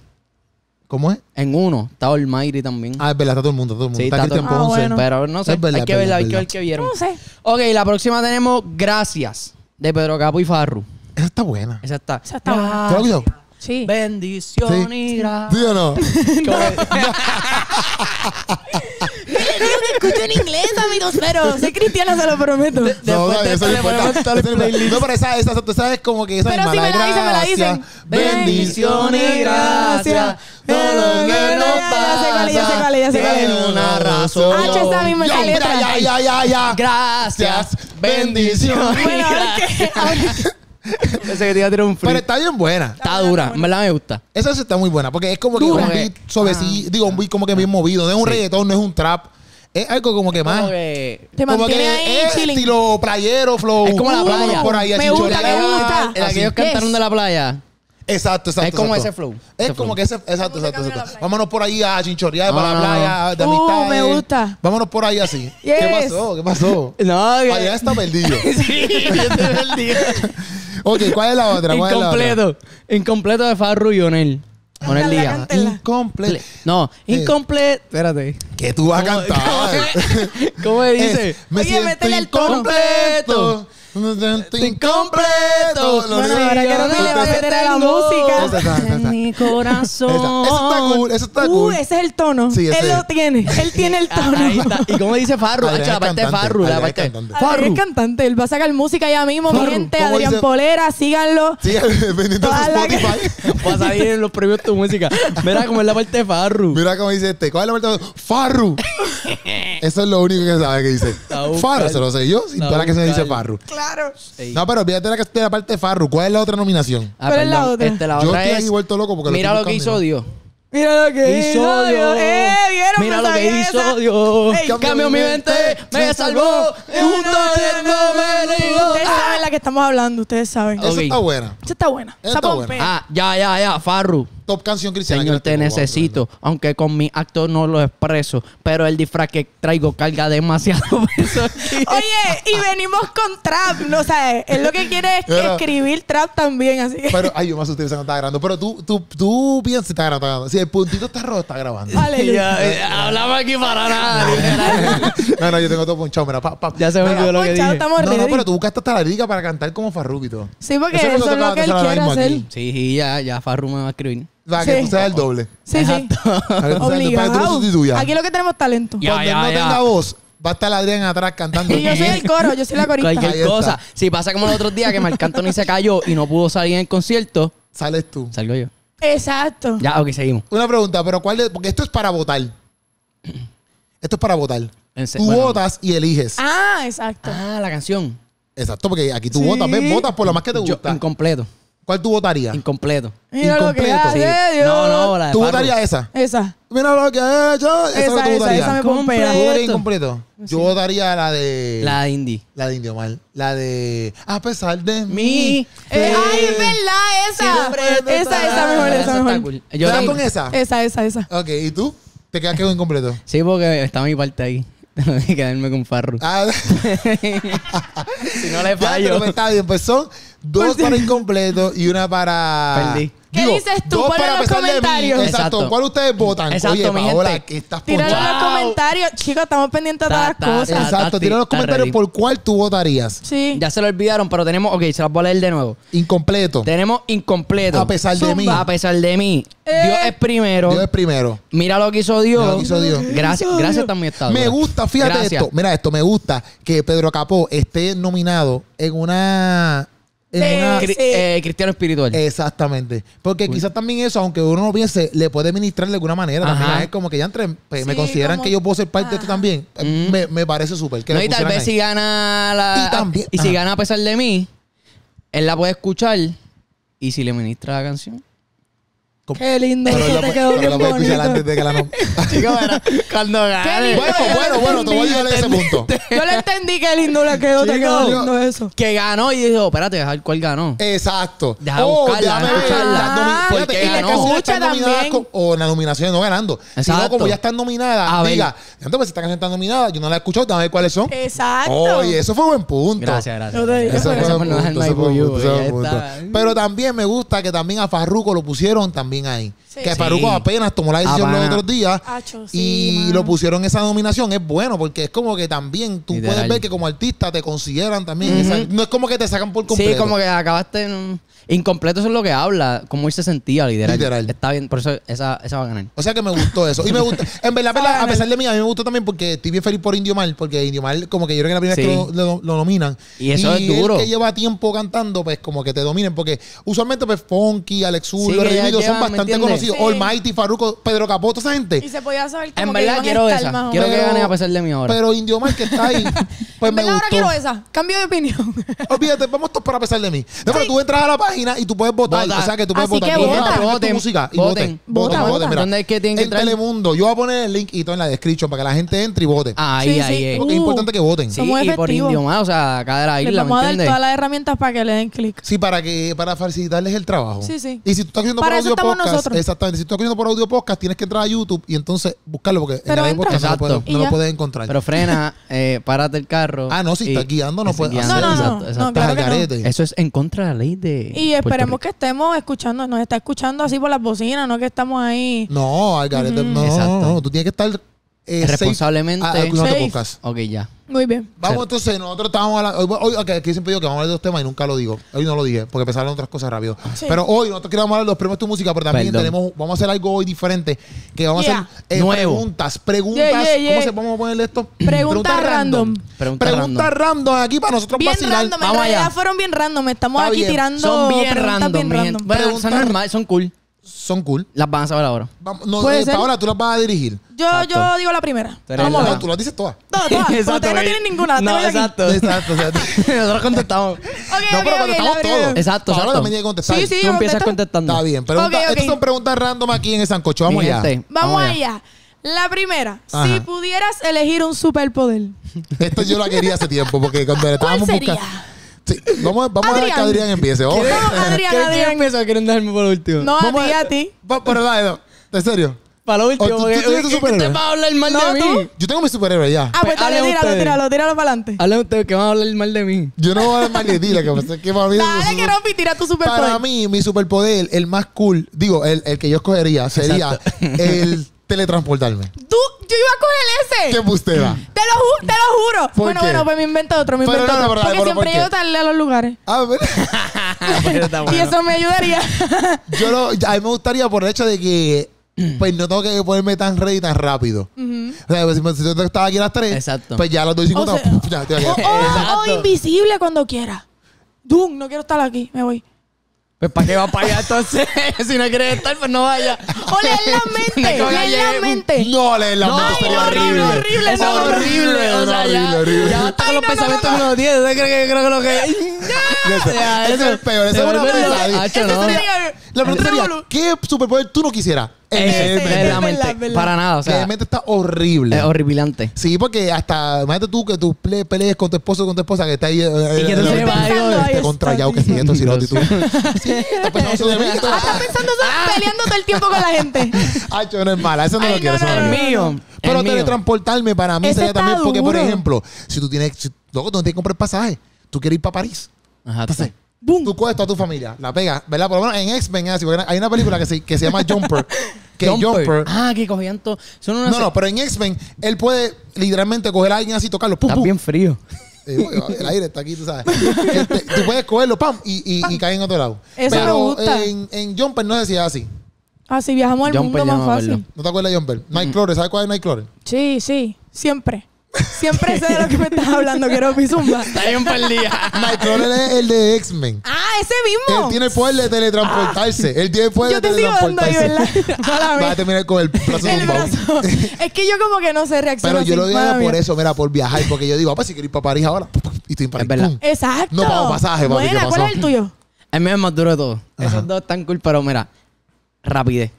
¿Cómo es? En uno está Almighty también. Ah, es verdad, está todo el mundo, todo el mundo. Sí, está está todo- Cristian Ah, Ponce. bueno. Pero no sé, Es verdad, hay que es ver, verdad, hay es que ver verdad. qué vieron. No sé. Ok, la próxima tenemos Gracias, de Pedro Capo y Farru. Esa está buena. Esa está. Esa está buena. ¿Te lo has escuchado? Sí. Bendición Sí. y gracia. ¿Sí o no? [LAUGHS] Digo que escucho en inglés, amigos, pero soy cristiana, se lo prometo. No, Después no, de eso esto no le importa. ponemos todo el Eso no importa. playlist. No, pero esa, esa, tú sabes como que esa Pero misma, si me la dicen, me la gracia, dicen. Bendición y gracia. Todo lo que nos Ya sé cuál es, ya sé cuál es, ya sé cuál es. tiene una razón. Ah, Ya, letra. Ya, ya, ya, ya. Gracias, Bendición. Bueno, [LAUGHS] Pensé que te iba a tirar un free. Pero está bien buena. Está dura, en verdad me gusta. Esa sí está muy buena porque es como que Dura. un beat suavecito, digo, un beat como que bien movido. No es un Sí. reggaetón, no es un trap. Es algo como que más. Como que- Te como mantiene que ahí es chilling. estilo playero, flow. Es como la Vámonos playa. Por ahí a Me gusta, chinchorear, me gusta. El que ellos cantaron de la playa. Exacto, exacto. Es como exacto. ese flow, Es ese como flow. que ese. Exacto, exacto, camino a la exacto. playa. Vámonos por ahí a chinchorear para no, la playa de Uh, amistades. me gusta. Vámonos por ahí así. ¿Qué Yes. pasó? ¿Qué pasó? No, que- Allá está perdido. [LAUGHS] sí, yo te perdí. Ok, ¿cuál es la otra? ¿Cuál es la otra? Incompleto. Incompleto de Farru y Onel. Onel Díaz. Incompleto. No, Eh. incompleto. Espérate. Que tú vas a cantar. ¿Cómo [LAUGHS] me dice? Es, me Oye, siento incompleto. Me siento incompleto. Bueno, ahora que no le va a meter a la música. Esa, esa, esa. Mi corazón. Esa. Eso está cool, eso está Uh, cool. ese es el tono. Sí, ese Él es. lo tiene. Él tiene el [LAUGHS] tono. Ahí está. ¿Y cómo dice Farru? Adrián la es parte de cantante. Farru. La Adrián es parte cantante. Adrián Farru. es cantante. Él va a sacar música ya mismo. Mi Farru, gente, ¿cómo Adrián dice? Polera, síganlo. Sí, [LAUGHS] Toda la que- Spotify. [LAUGHS] Va a salir en los premios tu música. Mira cómo es la parte de Farru. Mira cómo dice este. ¿Cuál es la parte? Farru. Eso es lo único que sabe que dice. La busca. Farru, se lo sé yo. Sin La la que se dice. Farru. Claro. Ey. No, pero olvídate de la, de la parte de Farru. ¿Cuál es la otra nominación? Ah, ¿Cuál es la perdón. otra? Este, la Yo otra estoy es- ahí vuelto loco porque Mira lo que hizo. Dios. Mira lo que hizo Dios. Eh, ¿vieron? Mira lo que hizo esa. Dios. Ey, Cambió mi mente, me salvó. Y junto no. Ustedes saben la que estamos hablando, ustedes saben. Ok. Esa está buena. Esa está buena. Esa está pompea. Ah, ya, ya, ya. Farru. Top canción cristiana. Señor, que te necesito, aunque con mi acto no lo expreso, pero el disfraz que traigo carga demasiado [LAUGHS] peso aquí. Oye, y venimos con trap. No, o sea, él lo que quiere es Pero- escribir trap también, así que. Pero, ay, yo me asusté que estaba grabando. Pero tú, tú, tú piensas si está grabando, está. Si el puntito está rojo, está grabando. [LAUGHS] Aleluya. Ya, ya, hablamos aquí para nada. [LAUGHS] no, no, yo tengo todo punchado. Mira, pa, pa. ya se me olvidó lo que dije. estamos No, no, pero tú buscaste hasta la liga para cantar como Farruko y todo. Sí, porque Eso eso, es lo que que él quiere mismo hacer. aquí. Sí, sí, ya, ya Farru me va a escribir. Sea, que Sí. tú seas el doble. Sí, Exacto. [LAUGHS] sí. Para que tú seas el doble, para que tú lo Obligado. sustituyas. Aquí lo que tenemos es talento. Ya, Cuando ya, él no ya. tenga voz, va a estar Adrián atrás cantando. Y yo soy el coro, yo soy la corista. Ahí Cualquier está. cosa. Si pasa como el otro día que Marc Anthony se cayó y no pudo salir en el concierto, Sales tú. salgo yo. Exacto. Ya, ok, seguimos. Una pregunta, pero ¿cuál es? Porque esto es para votar. Esto es para votar. En se- Tú bueno. votas y eliges. Ah, exacto. Ah, la canción. Exacto, porque aquí tú Sí. votas, ¿ves? Votas por lo más que te Yo, gusta. incompleto. ¿Cuál tú votarías? Incompleto. Mira lo que incompleto. hace Sí. Dios. No, no, la de ¿Tú votarías esa? Esa. Mira lo que ha hecho. Esa, es que tú esa, votarías. esa me pompea. ¿Tú votarías incompleto? Yo votaría la de... La de Indie. La de Indio Mal. La de... A pesar de Mi- mí. Eh, ay, es verdad, esa. Siempre Esa, esa mejor, esa está mejor. cool. ¿Te Yo das tengo- con esa? Esa, esa, esa. Ok, ¿y tú? ¿Te quedas con incompleto? Sí, porque está mi parte ahí. Tengo [LAUGHS] que quedarme con Farru. Ah, [LAUGHS] si no le ya, pero fallo. pues está bien. Pues son dos para incompleto y una para... Perdí. ¿Qué dices tú? dos para en los comentarios. Exacto. Exacto. ¿Cuál ustedes votan? Exacto, Oye, mi Paola, gente. que estás Tíralo en los comentarios. Chicos, estamos pendientes de todas las ta, cosas. ta. Exacto, tira en los comentarios por cuál tú votarías. Sí. Ya se lo olvidaron, pero tenemos. Ok, se las voy a leer de nuevo. Incompleto. Tenemos incompleto. A pesar de mí. A pesar de mí. Eh. Dios es primero. Dios es primero. Mira lo que hizo Dios. Mira lo que hizo Dios. Gracias, gracias también está. Me gusta, fíjate Gracias. esto. Mira esto, me gusta que Pedro Capó esté nominado en una. En Sí. una Cri- Sí. eh, cristiano espiritual. Exactamente. Porque quizás también eso, aunque uno no piense, le puede ministrar de alguna manera. Ajá. También es como que ya entre, pues, me consideran como- que yo puedo ser parte de esto también. Eh, Mm. Me, me parece súper. no, y tal vez ahí. si gana la. Y también- y si gana a pesar de mí, él la puede escuchar. Y si le ministra la canción. Qué lindo. Pero eso te quedó pero bien lo puedes escuchar bonito. antes de que la [LAUGHS] Chicos, bueno, cuando gane. Bueno, bueno, bueno, te voy a llevar a ese punto. Yo le entendí qué lindo le quedó. Te quedó lindo eso. Que ganó y dijo, espérate, deja ver cuál ganó. Exacto. Deja Oh, buscarla, déjame escucharla. Ah, porque y ganó. Escucha también. con- o en las nominaciones no ganando. Sino Exacto. como ya están nominadas, A diga, entonces pues, esta canción está nominada, yo no la he escuchado, déjame ver cuáles son. Exacto. Oye, eso fue buen punto. Gracias, gracias. Eso fue por buen no dejar punto. Pero también me gusta que también a Farruko lo pusieron también ahí. Sí. Que Sí. Farruko apenas tomó la decisión los otros días Acho, sí, y mano. lo pusieron en esa nominación. Es bueno porque es como que también tú Literal. puedes ver que como artista te consideran también. esa- no es como que te sacan por completo. Sí, como que acabaste en un... Incompleto eso es lo que habla, cómo él se sentía, literal. Literal. Está bien, por eso esa, esa va a ganar. O sea que me gustó eso. Y me gusta. En verdad, [LAUGHS] verdad, a pesar de mí, a mí me gustó también porque estoy bien feliz por Indio Mal, porque Indio Mal, como que yo creo que la primera Sí. vez que lo, lo- lo nominan. Y eso es duro. que lleva tiempo cantando, pues como que te dominen, porque usualmente, pues Funky, Alex Zul, Sí, los son llevan, ¿me bastante conocidos. Sí. Almighty, Farruko, Pedro Capoto, esa gente. Y se podía saber como En que verdad iban a quiero estar esa. o Quiero que gane a pesar de mí ahora. Pero Indio Mal que está ahí, [LAUGHS] pues En me verdad ahora gustó. quiero esa. Cambio de opinión. [LAUGHS] Olvídate, vamos todos para pesar de mí. No, pero tú entras a la página y tú puedes votar. Vota. O sea que tú puedes Así votar. que Tú vota. tu Voten. música y Voten. voten. Vota, Voten, vota. mira. ¿Dónde es que tienen que En entrar? Telemundo. Yo voy a poner el link y todo en la description para que la gente entre y vote. Ahí, Sí, ahí, sí. ahí. Porque es Uh. importante que voten. Sí, Somos y por efectivos. indio más, o sea, acá de la Les isla, vamos a ¿me dar entiendes? todas las herramientas para que le den clic. Sí, para que para facilitarles el trabajo. Sí, sí. Y si tú estás haciendo Para eso estamos podcast, nosotros. Exactamente, si tú estás haciendo por audio podcast, tienes que entrar a YouTube y entonces buscarlo porque Pero en el entra. podcast no lo, Exacto. puedes, Y no lo ya. puedes encontrar. Pero frena, [LAUGHS] eh, párate el carro. Ah, no, si y- estás guiando, no puedes guiando. hacer No, no. Exacto, No, exacto. claro Estás que al no. garete. Eso es en contra de la ley de. Y Puerto esperemos Rico. que estemos escuchando, nos está escuchando así por las bocinas, no que estamos ahí. No, al garete. No, Exacto. no, no, tú tienes que estar eh, safe Responsablemente. a- escuchando Safe. podcast. Ok, ya. Muy bien. Vamos Sí. entonces, nosotros estábamos hablando, hoy, hoy aquí siempre digo que vamos a hablar de dos temas y nunca lo digo. Hoy no lo dije, porque empezaron otras cosas rápido. Sí. Pero hoy nosotros queremos hablar de los premios de tu música, pero también Perdón. tenemos, vamos a hacer algo hoy diferente, que vamos a hacer eh, Nuevo. preguntas, preguntas, Yeah, yeah, yeah. ¿cómo se vamos a ponerle esto? Preguntas random. Preguntas Preguntas random. aquí para nosotros Bien vacilar. random, en Vamos realidad allá. fueron bien random. Estamos Está aquí bien. tirando Son bien preguntas random, bien mi random. gente. Bueno, son Preguntas- normales, son cool. Son cool. Las van a saber ahora. Vamos, no, Puede eh, ser. Paola, tú las vas a dirigir. Yo, Exacto. yo digo la primera. Vamos No, tú las dices todas. Todas, [LAUGHS] todas. Exacto, ustedes no tienen ninguna. No, exacto. Exacto, exacto. [LAUGHS] [LAUGHS] Nosotros contestamos. No, pero contestamos la todo. Exacto, Paola exacto. también tiene que contestar. Sí, sí. Tú empiezas contesta. contestando. Está bien. Pregunta. Estas son preguntas random aquí en el Sancocho. Vamos allá. Vamos allá. La primera. Ajá. Si pudieras elegir un superpoder. Esto yo la quería hace tiempo porque cuando le estábamos buscando. Sí, vamos, vamos a ver que Adrián. Empiece. No, [LAUGHS] Adrián, ¿Quién Adrián. empezó? ¿Quieren dejarme por último? No, Vamos a ti, a ti. Va, pero dale, no. ¿En serio? Para lo último. ¿O tú- tú tienes tu ¿qué- qué superhéroe? te va a hablar mal No, de tú. mí? Yo tengo mi superhéroe ya. Ah, pues Pues, dale, hablen tíralo, ustedes. tíralo, tíralo para adelante. Hablen ustedes que van a hablar mal de mí. Yo no voy a dar más que dile que pasa es que para mí, Dale, que Ropi, tira tu superpoder. para mí, mi superpoder, el más cool, digo, el, el que yo escogería sería el teletransportarme. Tú, yo iba a coger ese. ¿Qué bustera? Te lo, ju- te lo juro. ¿Por bueno, qué? bueno, pues me invento otro, me Pero invento no, no, otro. porque pero ¿por siempre qué? llego tarde a los lugares. A ver, [LAUGHS] Y eso me ayudaría. [LAUGHS] yo lo, a mí me gustaría por el hecho de que [CLEARS THROAT] pues no tengo que ponerme tan ready tan rápido. O sea, pues, si, si yo estaba aquí a las 3, Exacto. pues ya a las 2 y 50, O sea, puf, [LAUGHS] ya estoy aquí. o, o- o Exacto. invisible cuando quiera. Dum, no quiero estar aquí, me voy. Pues ¿para qué va para allá entonces? si no quieres estar, pues no vaya. O leer la mente, No, leer la mente. No, leer la mente Ay, horrible. horrible, horrible, Eso es horrible. O sea, horrible, ya, horrible. ya basta con los pensamientos que uno tiene. Yo creo que, creo que lo que... Ese es el peor, se es una pesadilla. La pregunta sería. ¿qué superpoder tú no quisieras? Para nada, o sea, Realmente está horrible. es horripilante. Sí, porque hasta, imagínate tú que tú pelees con tu esposo o con tu esposa que está ahí. Y que eh, tú se va ay, Este contrallado que sí, esto sí, tú. Sí, está pensando [LAUGHS] eso de mí. esto- Ah, estás pensando eso, peleando todo el tiempo con la gente. [LAUGHS] Ay, yo no es mala, eso no Ay, lo quiero. no, eso no no, lo quiero. Pero teletransportarme para mí Ese sería también porque, por ejemplo, si tú tienes, si, loco, tú no tienes que comprar pasaje, tú quieres ir para París. Ajá, Entonces, ¡Bum! Tú coges toda tu familia, la pegas, ¿verdad? Por lo menos en X-Men es así, porque hay una película que se, que se llama [LAUGHS] Jumper. que Jumper. Ah, que cogían todo. No, no, pero en X-Men él puede literalmente coger a alguien así, tocarlo, pum, Está pum. bien frío. [LAUGHS] Eh, el aire está aquí, tú sabes. Este, tú puedes cogerlo, pam, y, y, y cae en otro lado. Eso me Pero gusta. En, en Jumper no decía así. Así viajamos al Jumper mundo más me fácil. ¿No te acuerdas de Jumper? Nightcrawler, ¿sabes cuál es Nightcrawler? Sí, sí. Siempre. Siempre sé de lo que me estás [LAUGHS] hablando, quiero mi zumba. Está bien perdida. Nightcrawler es el de X-Men. Ah, ese Él mismo. tiene el poder de teletransportarse. Él tiene el poder Yo de te sigo dando ahí, teletransportarse. [LAUGHS] ¿verdad? Va a terminar con el brazo El brazo. Es que yo como que no sé reaccionar. Pero yo lo digo por eso, mira, por viajar. Porque yo digo, papá, si quiero ir para París ahora. Y estoy en París. Es verdad. Exacto. No pago pasaje, papi, ¿qué Buena, ¿cuál pasó? es el tuyo? El mío es más duro de todo. Ajá. Esos dos están cool, pero mira, rapidez.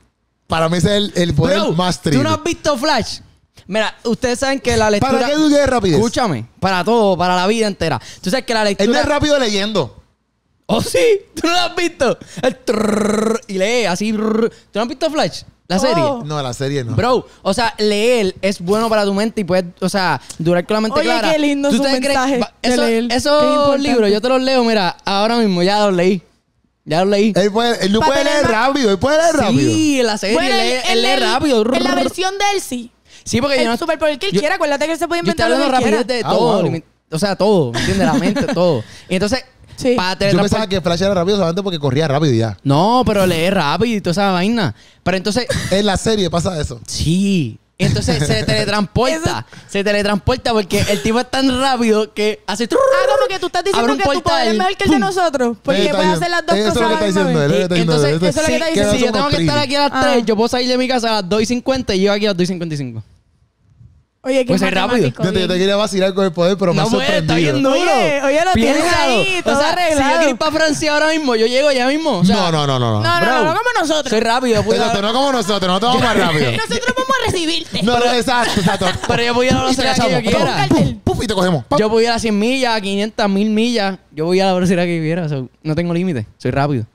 Para mí ese es el, el poder Bro, más ¿tú triste. no has visto Flash? Mira, ustedes saben que la lectura... ¿Para qué tú quieres rapidez? Escúchame, para todo, para la vida entera. Tú sabes que la lectura... Él no es rápido leyendo. ¿Oh, sí? [LAUGHS] ¿Tú no lo has visto? El trrrr, y lee así... ¿Tú no has visto Flash? La Oh. serie. No, la serie no. Bro, o sea, leer es bueno para tu mente y puedes, o sea, durar con la mente Oye, clara. qué lindo ¿Tú su mensaje eso- leer. Esos libros yo te los leo, mira, ahora mismo ya los leí. Ya los leí. él, puede, él no puede leer rápido. Él puede leer rápido. Sí, en la serie Bueno, lee, en- él lee rápido. En la versión de él sí. Sí, porque yo El no... superpoder que él yo- quiera. Acuérdate que él se puede Yo estoy inventar lo que de Ah, todo. wow. limi- O sea, todo, ¿me entiendes? La mente, [LAUGHS] todo. Y entonces, Sí. para Yo pensaba que Flash era rápido solamente porque corría rápido y ya. No, pero leer rápido y toda esa vaina. Pero entonces, En la serie pasa eso. Sí. Entonces se teletransporta. [LAUGHS] se teletransporta porque el tipo es tan rápido que hace. Ah, como que tú estás diciendo que tu poder es mejor que el de nosotros. Porque Él está puede diciendo- hacer las dos eso es cosas lo que está diciendo él. es lo que está diciendo Entonces, él. eso es lo que si, está si diciendo. yo tengo que estar aquí a las Ah. 3, yo puedo salir de mi casa a las 2 y 50 y yo aquí a las 2 y 55. Oye, qué Pues es rápido. Yo te, yo te quería vacilar con el poder, pero me No ha puede, está sorprendido. bien duro. Oye, oye, lo tienes Piénsalo. ahí, todo o sea, si yo arreglado. quiero ir para Francia ahora mismo, yo llego ya mismo. O sea, no, no, no, no. no. No, no, no, no como nosotros. Soy rápido. a- Exacto, no como nosotros, nosotros vamos más rápido. [LAUGHS] Nosotros vamos a recibirte. No, no, exacto, exacto. [LAUGHS] Pero yo voy a la velocidad que yo quiera. Pum, pum, y te cogemos. Pum. Yo voy a las 100 millas, a 500, 1000 millas. Yo voy a la velocidad que quiera. so, no tengo límite. Soy rápido.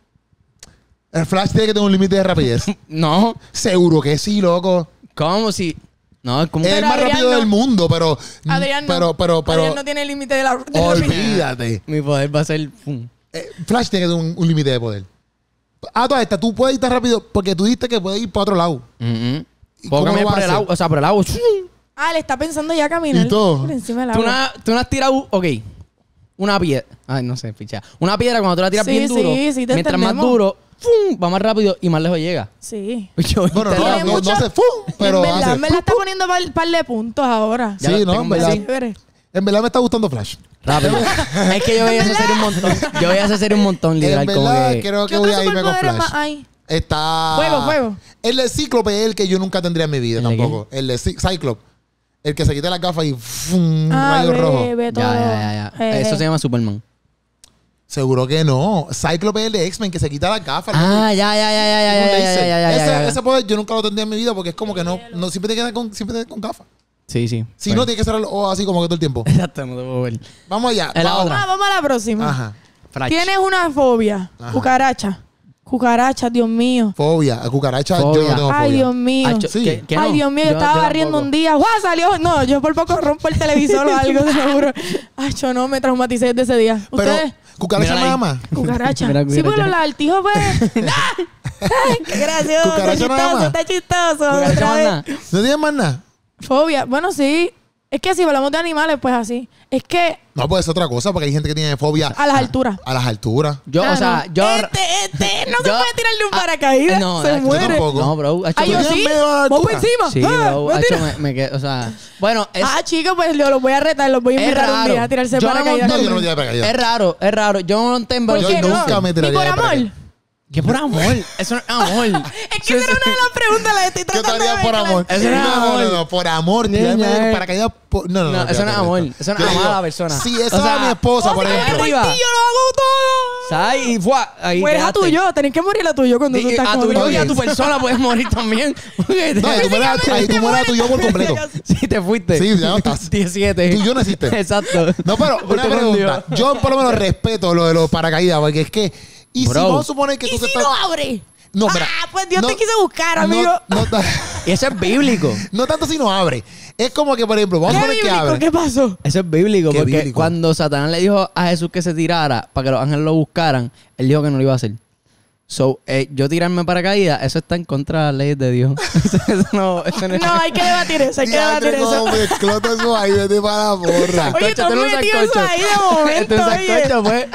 El Flash tiene que tener un límite de rapidez. [LAUGHS] No. Seguro que sí, loco. ¿Cómo si.? No, es como. Es el más Adrián rápido no. del mundo, pero. Adrián no. pero, pero, pero. Adrián no tiene límite de la, de olvídate. Mi poder va a ser. pum. Eh, Flash tiene que tener un, un límite de poder. Ah, toda esta, tú puedes ir tan rápido porque tú dijiste que puedes ir para otro lado. Mm-mm. ¿Y Puedo cómo por el agua. O sea, por el agua. Ah, le está pensando ya caminar Y todo. por encima del Tú agua. no, tú no has tirado. Ok. Una piedra. Ay, no sé, picha. Una piedra cuando tú la tiras Sí, bien sí, duro. sí, te mientras más duro, ¡fum! va más rápido y más lejos llega. Sí. [LAUGHS] Yo Bueno, no, la- no, mucho- no se fu, pero en verdad, hace me la está poniendo par, par de puntos ahora. Ya Sí, no, en verdad. En verdad me está gustando Flash. Rápido. es que yo voy a hacer un montón. Yo voy a hacer un montón, En literal. Como verdad, que... creo ¿Qué que voy a irme con Flash. Está. Fuego, fuego. El de Cíclope es el que yo nunca tendría en mi vida ¿El de tampoco. El de Cy- Cyclope. El que se quita las gafas y ¡fum! Ah, rayo rojo. todo. Ya, ya, ya. ya. Eh, Eso eh. se llama Superman. Seguro que no. Cyclope es el de X-Men que se quita las gafas. Ah, ya, ya, ya, ya, ya, ya, ya, ya, ya, ya, ese, ya, ya. ese poder yo nunca lo tendría en mi vida porque es como que no, no siempre te quedas con, siempre te quedas con gafas. Sí, sí. Si Bueno. no, tiene que ser el ojo así como que todo el tiempo. [LAUGHS] Exacto, no te puedo ver. Vamos allá. La vamos. otra. Ah, vamos a la próxima. Ajá. Flash. Tienes una fobia. Ajá. Cucaracha. Cucaracha, Dios mío. Fobia. A cucaracha yo Fobia. no tengo Ay, fobia. Dios mío. Acho, Sí. ¿qué- qué Ay? Dios mío, yo, estaba barriendo un día. ¡Guau! Salió. No, yo por poco rompo el televisor o algo, [LAUGHS] juro. Ay, yo no, me traumaticé desde ese día. Pero, ¿Ustedes? Cucaracha Mírala ahí. nada más. Cucaracha. Mira, Sí, cucaracha. los lagartijos, [LAUGHS] pues. Ay, ¡Qué gracioso! Cucaracha está nada chistoso, más. está chistoso. Cucaracha otra más vez. nada. ¿No tienes más nada? Fobia. Bueno, sí. Es que si hablamos de animales, pues así. Es que No, puede ser otra cosa porque hay gente que tiene fobia a las alturas. a las alturas. Yo, Ah, o sea, no. yo. Este, este, no se yo- puede tirarle un ah, paracaídas. no, se muere. yo tampoco. No, bro. Ay, yo pero- ¿Tú sí. por altura? encima. Sí, Ah, bro. voy a Hacho, tirar. me, me quedé, o sea. Bueno, es. Ah, chicos, pues yo los voy a retar, los voy a Es invitar un raro. día a tirarse Yo paracaídas. No, yo no conmigo. me tiraría paracaídas. Es raro, es raro. Yo no tengo. ¿Por Yo nunca me Ni tiraría por de amor. ¿Qué por amor? Eso no es amor. [LAUGHS] Es que esa era una de las preguntas, las estoy Yo te tratando de haría por mezclar. amor. Eso no es no, amor. no, no, por amor. Niña, de paracaídas. por- No, no, no. No, eso no es fíjate amor. Eso no Yo es amar digo, a la persona. Si esa O sea, es mi esposa, por si ejemplo. por ti, Arriba. yo lo hago todo. ¿Sabes? Y fue ahí. Mueres a quedaste. tuyo, tenés que morir a tuyo cuando tú Y estás a con tu yo y a tu persona puedes morir también. Porque [LAUGHS] te- No, ahí tú mueres a- ahí tú a tu yo por completo. Sí, te fuiste. Sí, ya no estás. [LAUGHS] 17. Tú y yo no existe. Exacto. No, pero una pregunta. Yo por lo menos respeto lo de los paracaídas, porque es que. Y si vamos a suponer que ¿Y tú te si estás. lo abre? No, mira. Ah, pues Dios no- te quiso buscar, amigo. No, [LAUGHS] eso es bíblico. no tanto si no abre. Es como que, por ejemplo, vamos a ¿Qué poner que abre. ¿Qué pasó? Eso es bíblico, porque bíblico. cuando Satanás le dijo a Jesús que se tirara para que los ángeles lo buscaran, él dijo que no lo iba a hacer. So, eh, yo tirarme para caída, eso está en contra de las leyes de Dios. [LAUGHS] eso no, eso no No, hay que debatir eso, hay que debatir eso. como mezcló todo eso ahí, vete para la porra. Oye, tú no metido eso ahí de momento, es oye. sancocho, pues.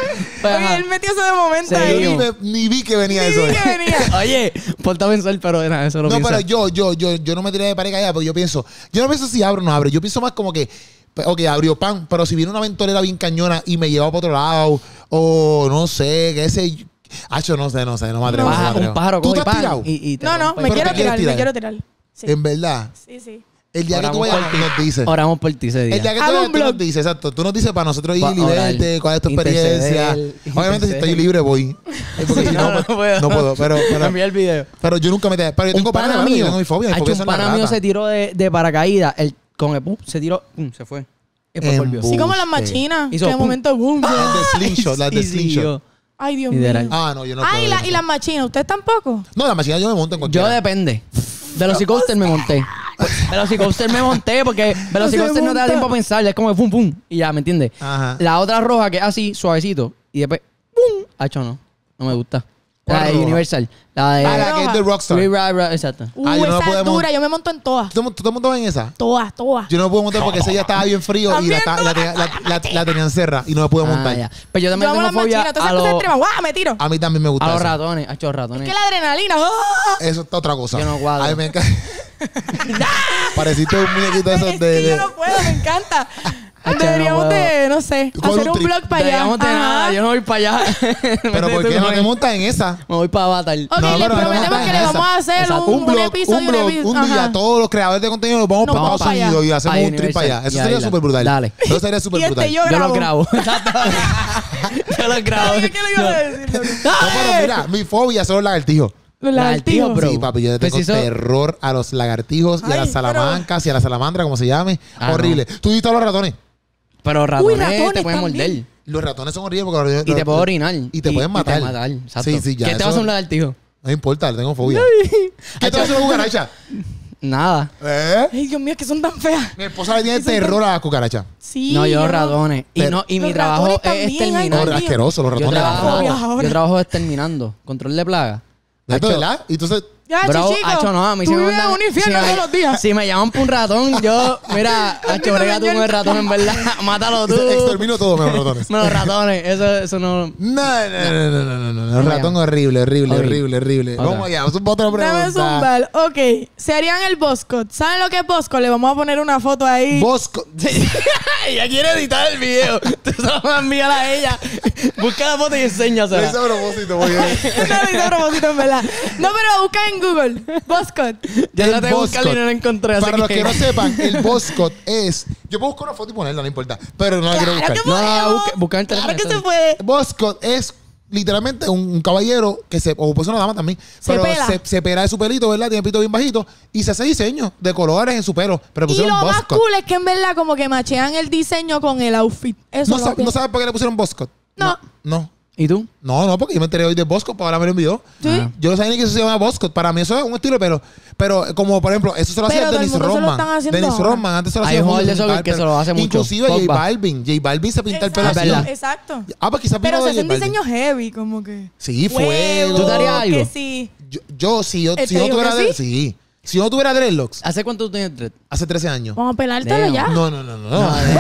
Pues, Oye, él metió eso de momento Sí. Yo ahí. ni, me- ni vi que venía eso. que venía. [LAUGHS] Oye, ponte a pensar, pero nada, eso lo No, piensa. pero yo, yo, yo, yo no me tiré de pared caída porque yo pienso, yo no pienso si abre o no abre, yo pienso más como que, pues, ok, abrió pan, pero si viene una aventurera bien cañona y me lleva para otro lado, o no sé, qué sé yo. Hacho, no sé, no sé, no me atrevo. no atrevo. un pájaro ¿Tú te has tirado? y, y te No, no, me quiero te tirar, tirar. me quiero tirar. Sí, En verdad. sí, sí. El día que tú Oramos vayas ti. nos dices. Oramos por ti ese día. El día que tú vayas tú nos dices, exacto. Tú nos dices para nosotros ir Pa- y verte, cuál es tu experiencia. interceder, Obviamente si estoy libre voy. [LAUGHS] Porque Sí, si no, no, no pues, puedo. no puedo. Pero, [LAUGHS] pero, el video. pero yo nunca me tiré. Pero yo tengo pana mío. Yo tengo mi fobia. Un pana mío se tiró de, de paracaídas. El, con el pum, se tiró, pum, se fue. Y después volvió. Sí, como las machinas. Que de pum. momento, boom. Las de [LAUGHS] slingshot, las de slingshot. Ay, Dios Literal. mío. Ah, no, yo no Ah, puedo. y, la- y las machinas. ¿Ustedes tampoco? No, la máquina yo me monto en cualquier. Yo depende. Velocicoaster me monté. Velocicoaster me monté porque [LAUGHS] Velocicoaster no te da monta. tiempo a pensar. Es como pum, pum. Y ya, ¿me entiendes? Ajá. La otra roja que es así, suavecito. Y después, pum. Hacho, no. No me gusta. ¿Cuál La de? Universal. La de... Ah, la que es de Rockstar. Free Ride, Ride, Exacto. Uh, Ah, yo no esa puedo es dura. Yo me monto en todas. ¿Tú, tú te montabas en esa? Todas, todas. Yo no me pude montar porque esa ya estaba bien frío y la, ta- la, tenía- la, la- la tenían cerra y no me pude Ah, montar. ya. Pero yo Yo también amo tengo las fobia machinas. Todas a esas cosas los, extremas. ¡Guau! Me tiro. A mí también me gusta a los eso. ratones. Hacho, Es ratones. que la adrenalina. ¡ah! Eso está otra cosa. Yo no cuadro. A mí me encanta. [LAUGHS] [LAUGHS] Pareciste un muñequito de esos es de... de- yo no puedo, me encanta. Hacho, Deberíamos no de, no sé, hacer un blog para allá. Deberíamos de Ajá. nada. Yo no voy para allá. [LAUGHS] Pero ¿por qué no te montas en esa? Me voy para Avatar. Ok, No, no prometemos que le vamos a hacer un, Un blog, episodio. un blog, un Ajá. día, todos los creadores de contenido nos vamos para vamos Estados para allá. Unidos y hacemos un trip para allá. Eso sería súper brutal. Dale. Eso sería [LAUGHS] súper este brutal. yo lo grabo. [LAUGHS] Yo lo grabo. ¿Qué le iba a decir? No, pero mira, mi fobia son los lagartijos. Los Lagartijos, bro. Sí, papi, yo le Pues tengo terror a los lagartijos y a las salamancas y a la salamandra, como se llame. Ah, Horrible. ¿Tú viste a los ratones? Pero ratones, ratones te pueden también. morder. Los ratones son horribles porque los- Y te pueden orinar. Y te pueden matar. Exacto. Sí, sí, ya. ¿Qué te va a hacer un lagartijo? No importa, le tengo fobia. [LAUGHS] ¿Qué te va a hacer una cucaracha? Nada. ¿Eh? Ay, Dios mío, es que son tan feas. Mi esposa le tiene terror a la cucaracha. Sí. no, yo no. ratones. Y, Pero- no, y mi trabajo es No, exterminar. Asqueroso, los Yo ratones. trabajo, Fobias ahora. yo trabajo exterminando. Control de plaga. ¿Esto Hacho, es verdad? Y entonces, Ya, Bro, chico. hacho, no, a mí tú si me vives en mandan- un infierno si me- todos los días. Si me llaman por un ratón, yo, mira, hacho, brega tú con el ratón, en verdad. [LAUGHS] Mátalo tú. extermino todo menos ratones. [LAUGHS] No, los ratones, eso, eso no. No, no, no, no, no, no, no, no. ¿Cómo Ratón horrible, horrible, Horrible. horrible, horrible. Otra. Vamos allá, vamos a otra Dame pregunta. zumbar. Ok. Se harían el Boscot. ¿Saben lo que es Boscot? Le vamos a poner una foto ahí. Bosco. [LAUGHS] ella quiere editar el video. Tú solo me envías a ella. Busca la foto y enséñasela. propósito, lo hice a propósito, en verdad. No, pero busca en Google. [LAUGHS] Boscot. Ya El la tengo buscando y no la encontré. así Para los que no [LAUGHS] sepan, el Boscot es. Yo puedo buscar una foto y ponerla, no importa. Pero no la quiero buscar. que No, busca, busca en el teléfono. Claro que se puede. Boscot es literalmente un, un caballero que se. O pues una dama también. Se pero pela. Se, se pela de su pelito, ¿verdad? Tiene el pito bien bajito. Y se hace diseño de colores en su pelo. Pero Y pusieron lo más cool es que en verdad como que machean el diseño con el outfit. Eso ¿No, lo sa- que- ¿No sabes por qué le pusieron Boscot? No. No. ¿Y tú? No, no, porque yo me enteré hoy de Boscot para ahora me lo envió. ¿Sí? Yo no sabía ni que eso se llama Boscot. Para mí eso es un estilo, pero, pero como por ejemplo, eso se lo hacía Dennis Rodman. están haciendo Dennis. Rodman, antes se lo Hay hacía un jugador de César, que se lo hace mucho. Inclusive J. Balvin. J Balvin se pinta el pelo así. Exacto. Ah, pues quizás Pero se un diseño heavy, como que. Sí, fuego. ¿Tú te harías algo? Que sí. Yo, yo, si yo, ¿Eh, si digo tuviera sí? Si yo no tuviera dreadlocks, ¿Hace cuánto tú tienes dread? hace 13 años. Vamos a pelártelo Damn. ya. No, no, no, no. no. No, de-